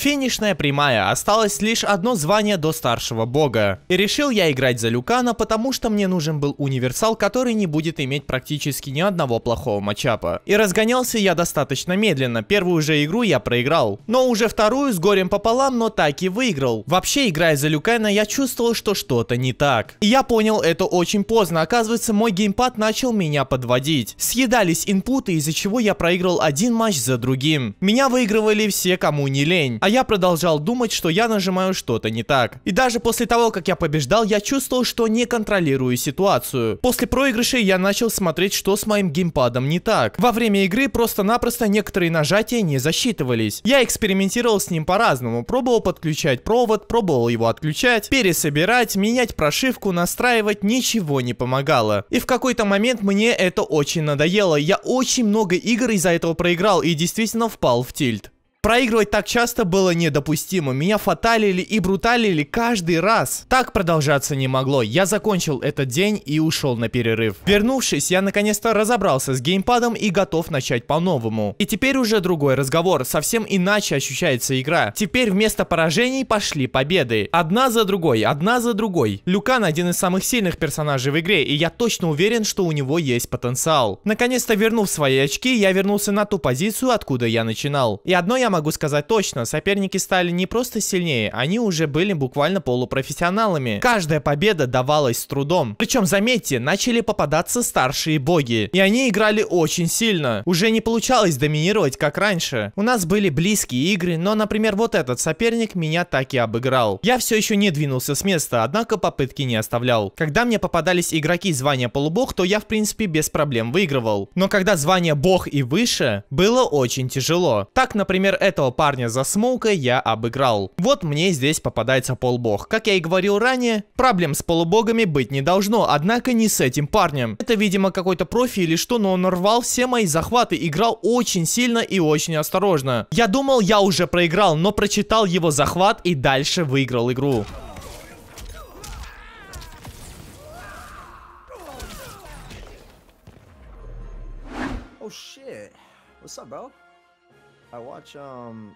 Финишная прямая, осталось лишь одно звание до старшего бога. И решил я играть за Люкана, потому что мне нужен был универсал, который не будет иметь практически ни одного плохого матчапа. И разгонялся я достаточно медленно, первую же игру я проиграл. Но уже вторую с горем пополам, но так и выиграл. Вообще, играя за Люкана, я чувствовал, что что-то не так. И я понял это очень поздно, оказывается, мой геймпад начал меня подводить. Съедались инпуты, из-за чего я проиграл один матч за другим. Меня выигрывали все, кому не лень. А я продолжал думать, что я нажимаю что-то не так. И даже после того, как я побеждал, я чувствовал, что не контролирую ситуацию. После проигрыша я начал смотреть, что с моим геймпадом не так. Во время игры просто-напросто некоторые нажатия не засчитывались. Я экспериментировал с ним по-разному. Пробовал подключать провод, пробовал его отключать, пересобирать, менять прошивку, настраивать, ничего не помогало. И в какой-то момент мне это очень надоело. Я очень много игр из-за этого проиграл и действительно впал в тильт. Проигрывать так часто было недопустимо. Меня фаталили и бруталили каждый раз. Так продолжаться не могло. Я закончил этот день и ушел на перерыв. Вернувшись, я наконец-то разобрался с геймпадом и готов начать по-новому. И теперь уже другой разговор. Совсем иначе ощущается игра. Теперь вместо поражений пошли победы. Одна за другой, одна за другой. Люкан один из самых сильных персонажей в игре, и я точно уверен, что у него есть потенциал. Наконец-то вернув свои очки, я вернулся на ту позицию, откуда я начинал. И одно я могу сказать точно, соперники стали не просто сильнее, они уже были буквально полупрофессионалами. Каждая победа давалась с трудом. Причем, заметьте, начали попадаться старшие боги. И они играли очень сильно. Уже не получалось доминировать, как раньше. У нас были близкие игры, но, например, вот этот соперник меня так и обыграл. Я все еще не двинулся с места, однако попытки не оставлял. Когда мне попадались игроки звания полубог, то я, в принципе, без проблем выигрывал. Но когда звание бог и выше, было очень тяжело. Так, например, этого парня за смоукой я обыграл. Вот мне здесь попадается полбог. Как я и говорил ранее, проблем с полубогами быть не должно, однако не с этим парнем. Это, видимо, какой-то профи или что, но он рвал все мои захваты, играл очень сильно и очень осторожно. Я думал, я уже проиграл, но прочитал его захват и дальше выиграл игру. Oh. What's up, bro? I watch um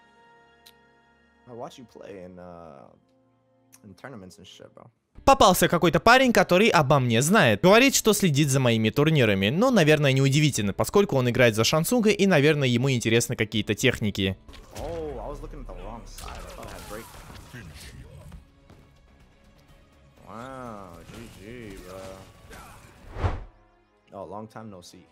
I watch you play in uh in tournaments and shit, bro. Попался какой-то парень, который обо мне знает. Говорит, что следит за моими турнирами. Но, наверное, неудивительно, поскольку он играет за Шансунга и, наверное, ему интересны какие-то техники. Oh. Wow, GG, bro. Oh, long time no see.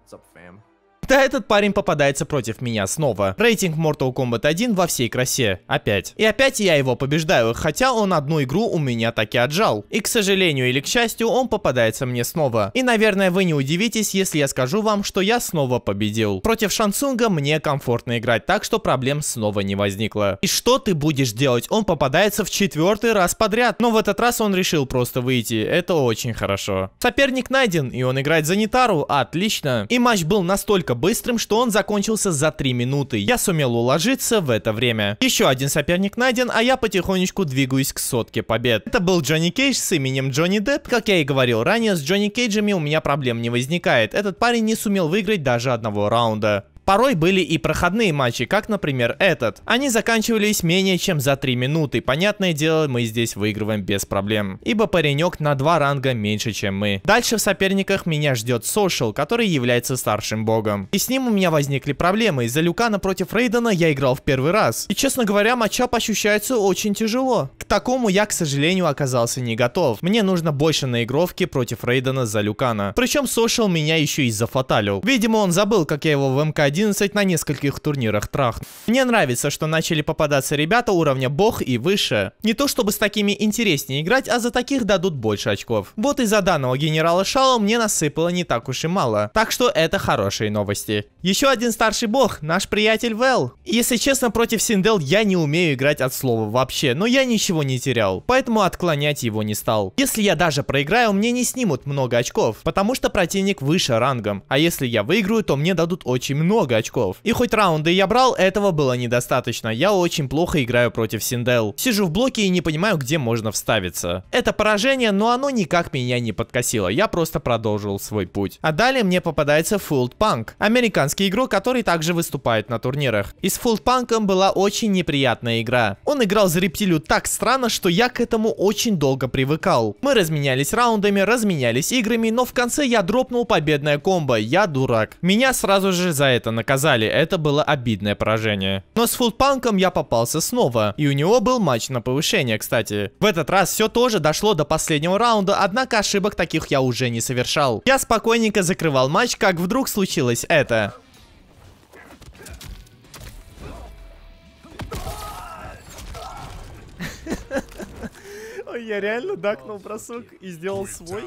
What's up, fam? Да, этот парень попадается против меня снова. Рейтинг Mortal Kombat 1 во всей красе. Опять. И опять я его побеждаю, хотя он одну игру у меня таки отжал. И к сожалению или к счастью, он попадается мне снова. И наверное вы не удивитесь, если я скажу вам, что я снова победил. Против Шансунга мне комфортно играть, так что проблем снова не возникло. И что ты будешь делать? Он попадается в четвертый раз подряд. Но в этот раз он решил просто выйти. Это очень хорошо. Соперник найден, и он играет за Нитару. Отлично. И матч был настолько быстрым, что он закончился за 3 минуты. Я сумел уложиться в это время. Еще один соперник найден, а я потихонечку двигаюсь к сотке побед. Это был Джонни Кейдж с именем Джонни Депп. Как я и говорил ранее, с Джонни Кейджами у меня проблем не возникает. Этот парень не сумел выиграть даже одного раунда. Порой были и проходные матчи, как, например, этот. Они заканчивались менее чем за 3 минуты. Понятное дело, мы здесь выигрываем без проблем. Ибо паренек на 2 ранга меньше, чем мы. Дальше в соперниках меня ждет Social, который является старшим богом. И с ним у меня возникли проблемы. Из-за Люкана против Рейдена я играл в первый раз. И, честно говоря, матчап ощущается очень тяжело. К такому я, к сожалению, оказался не готов. Мне нужно больше наигровки против Рейдена за Люкана. Причем Social меня еще и зафаталил. Видимо, он забыл, как я его в МК 11 на нескольких турнирах трахнул. Мне нравится, что начали попадаться ребята уровня бог и выше. Не то чтобы с такими интереснее играть, а за таких дадут больше очков. Вот из-за данного генерала Шао мне насыпало не так уж и мало. Так что это хорошие новости. Еще один старший бог, наш приятель Вэл. Если честно, против Синдел я не умею играть от слова вообще, но я ничего не терял, поэтому отклонять его не стал. Если я даже проиграю, мне не снимут много очков, потому что противник выше рангом. А если я выиграю, то мне дадут очень много много очков. И хоть раунды я брал, этого было недостаточно. Я очень плохо играю против Синдел. Сижу в блоке и не понимаю, где можно вставиться. Это поражение, но оно никак меня не подкосило. Я просто продолжил свой путь. А далее мне попадается Fooled Punk. Американский игрок, который также выступает на турнирах. И с Fooled Punk была очень неприятная игра. Он играл за рептилию так странно, что я к этому очень долго привыкал. Мы разменялись раундами, разменялись играми, но в конце я дропнул победное комбо. Я дурак. Меня сразу же за это наказали, это было обидное поражение. Но с фулпанком я попался снова, и у него был матч на повышение, кстати. В этот раз все тоже дошло до последнего раунда, однако ошибок таких я уже не совершал. Я спокойненько закрывал матч, как вдруг случилось это. (laughs) Ой, я реально дакнул бросок и сделал свой.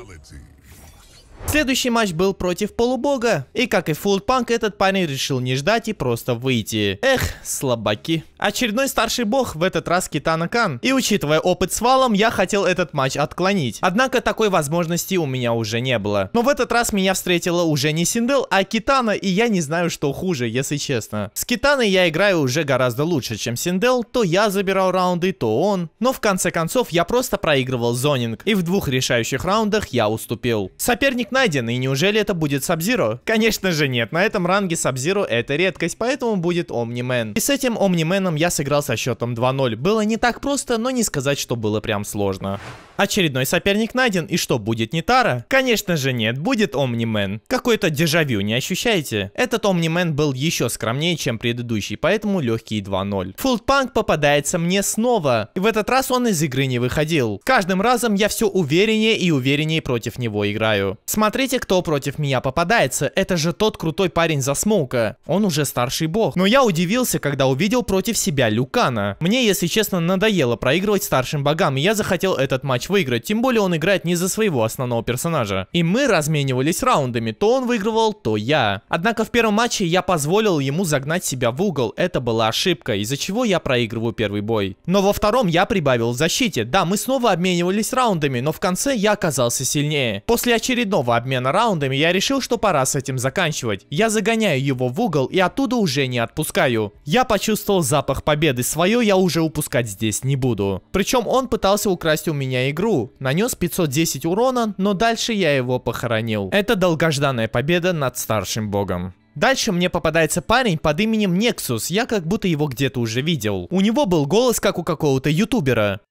Следующий матч был против полубога. И как и Фулдпанк, этот парень решил не ждать и просто выйти. Эх, слабаки. Очередной старший бог, в этот раз Китана Кан. И учитывая опыт с валом, я хотел этот матч отклонить. Однако такой возможности у меня уже не было. Но в этот раз меня встретила уже не Синдел, а Китана, и я не знаю, что хуже, если честно. С Китаной я играю уже гораздо лучше, чем Синдел. То я забирал раунды, то он. Но в конце концов я просто проигрывал зонинг. И в двух решающих раундах я уступил. Соперник Соперник найден, и неужели это будет Сабзиро? Конечно же нет, на этом ранге Сабзиро это редкость, поэтому будет Омнимен. И с этим Омнименом я сыграл со счетом 2-0. Было не так просто, но не сказать, что было прям сложно. Очередной соперник найден, и что, будет Нитара? Конечно же нет, будет Омнимен. Какой-то дежавю, не ощущаете? Этот Омнимен был еще скромнее, чем предыдущий, поэтому легкий 2-0. Фултпанк попадается мне снова, и в этот раз он из игры не выходил. Каждым разом я все увереннее и увереннее против него играю. Смотрите, кто против меня попадается, это же тот крутой парень за Смоука. Он уже старший бог. Но я удивился, когда увидел против себя Люкана. Мне, если честно, надоело проигрывать старшим богам, и я захотел этот матч выиграть, тем более он играет не за своего основного персонажа. И мы разменивались раундами, то он выигрывал, то я. Однако в первом матче я позволил ему загнать себя в угол, это была ошибка, из-за чего я проигрываю первый бой. Но во втором я прибавил в защите, да, мы снова обменивались раундами, но в конце я оказался сильнее. После очередного обмена раундами я решил, что пора с этим заканчивать. Я загоняю его в угол и оттуда уже не отпускаю. Я почувствовал запах победы, свое я уже упускать здесь не буду. Причем он пытался украсть у меня игру. Нанес 510 урона, но дальше я его похоронил. Это долгожданная победа над старшим богом. Дальше мне попадается парень под именем Nexus, я как будто его где-то уже видел. У него был голос как у какого-то ютубера.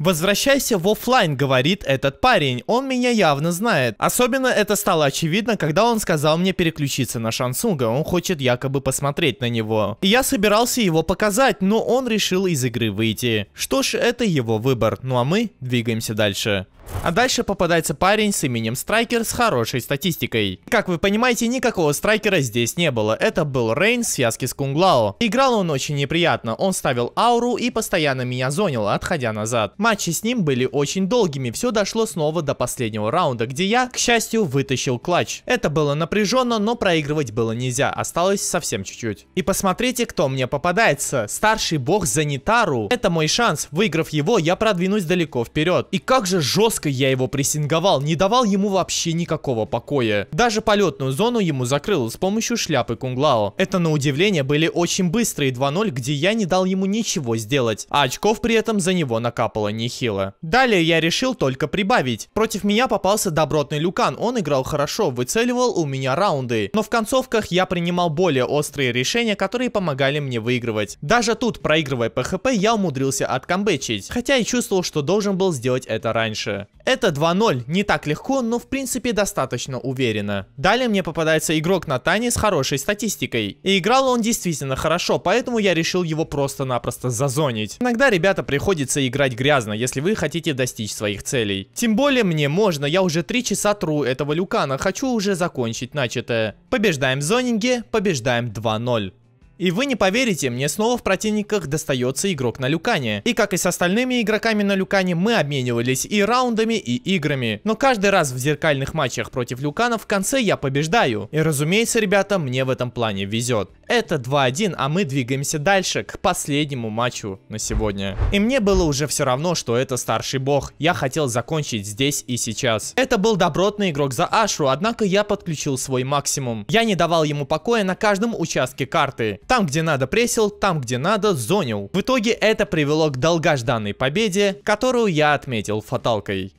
Возвращайся в офлайн, говорит этот парень. Он меня явно знает. Особенно это стало очевидно, когда он сказал мне переключиться на Шансунга. Он хочет якобы посмотреть на него. И я собирался его показать, но он решил из игры выйти. Что ж, это его выбор. Ну а мы двигаемся дальше. А дальше попадается парень с именем Страйкер с хорошей статистикой. Как вы понимаете, никакого Страйкера здесь не было. Это был Рейн в связке с Кунглао. Играл он очень неприятно. Он ставил ауру и постоянно меня зонил, отходя назад. Матчи с ним были очень долгими. Все дошло снова до последнего раунда, где я, к счастью, вытащил клатч. Это было напряженно, но проигрывать было нельзя. Осталось совсем чуть-чуть. И посмотрите, кто мне попадается. Старший бог Занитару. Это мой шанс. Выиграв его, я продвинусь далеко вперед. И как же жестко я его прессинговал, не давал ему вообще никакого покоя. Даже полетную зону ему закрыл с помощью шляпы Кунглао. Это на удивление были очень быстрые 2-0, где я не дал ему ничего сделать, а очков при этом за него накапало нехило. Далее я решил только прибавить. Против меня попался добротный Люкан, он играл хорошо, выцеливал у меня раунды. Но в концовках я принимал более острые решения, которые помогали мне выигрывать. Даже тут, проигрывая ПХП, я умудрился откамбэчить, хотя и чувствовал, что должен был сделать это раньше. Это 2-0, не так легко, но в принципе достаточно уверенно. Далее мне попадается игрок на Тане с хорошей статистикой. И играл он действительно хорошо, поэтому я решил его просто-напросто зазонить. Иногда, ребята, приходится играть грязно, если вы хотите достичь своих целей. Тем более мне можно, я уже 3 часа тру этого люкана, хочу уже закончить начатое. Побеждаем в зонинге, побеждаем 2-0. И вы не поверите, мне снова в противниках достается игрок на Люкане. И как и с остальными игроками на Люкане, мы обменивались и раундами, и играми. Но каждый раз в зеркальных матчах против Люкана в конце я побеждаю. И разумеется, ребята, мне в этом плане везет. Это 2-1, а мы двигаемся дальше, к последнему матчу на сегодня. И мне было уже все равно, что это старший бог. Я хотел закончить здесь и сейчас. Это был добротный игрок за Ашу, однако я подключил свой максимум. Я не давал ему покоя на каждом участке карты. Там, где надо пресил, там, где надо зонил. В итоге это привело к долгожданной победе, которую я отметил фаталкой.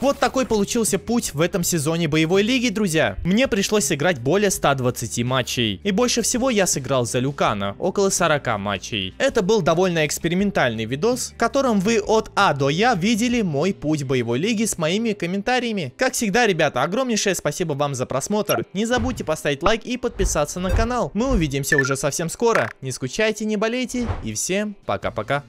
Вот такой получился путь в этом сезоне боевой лиги, друзья. Мне пришлось сыграть более 120 матчей. И больше всего я сыграл за Люкана, около 40 матчей. Это был довольно экспериментальный видос, в котором вы от А до Я видели мой путь боевой лиги с моими комментариями. Как всегда, ребята, огромнейшее спасибо вам за просмотр. Не забудьте поставить лайк и подписаться на канал. Мы увидимся уже совсем скоро. Не скучайте, не болейте и всем пока-пока.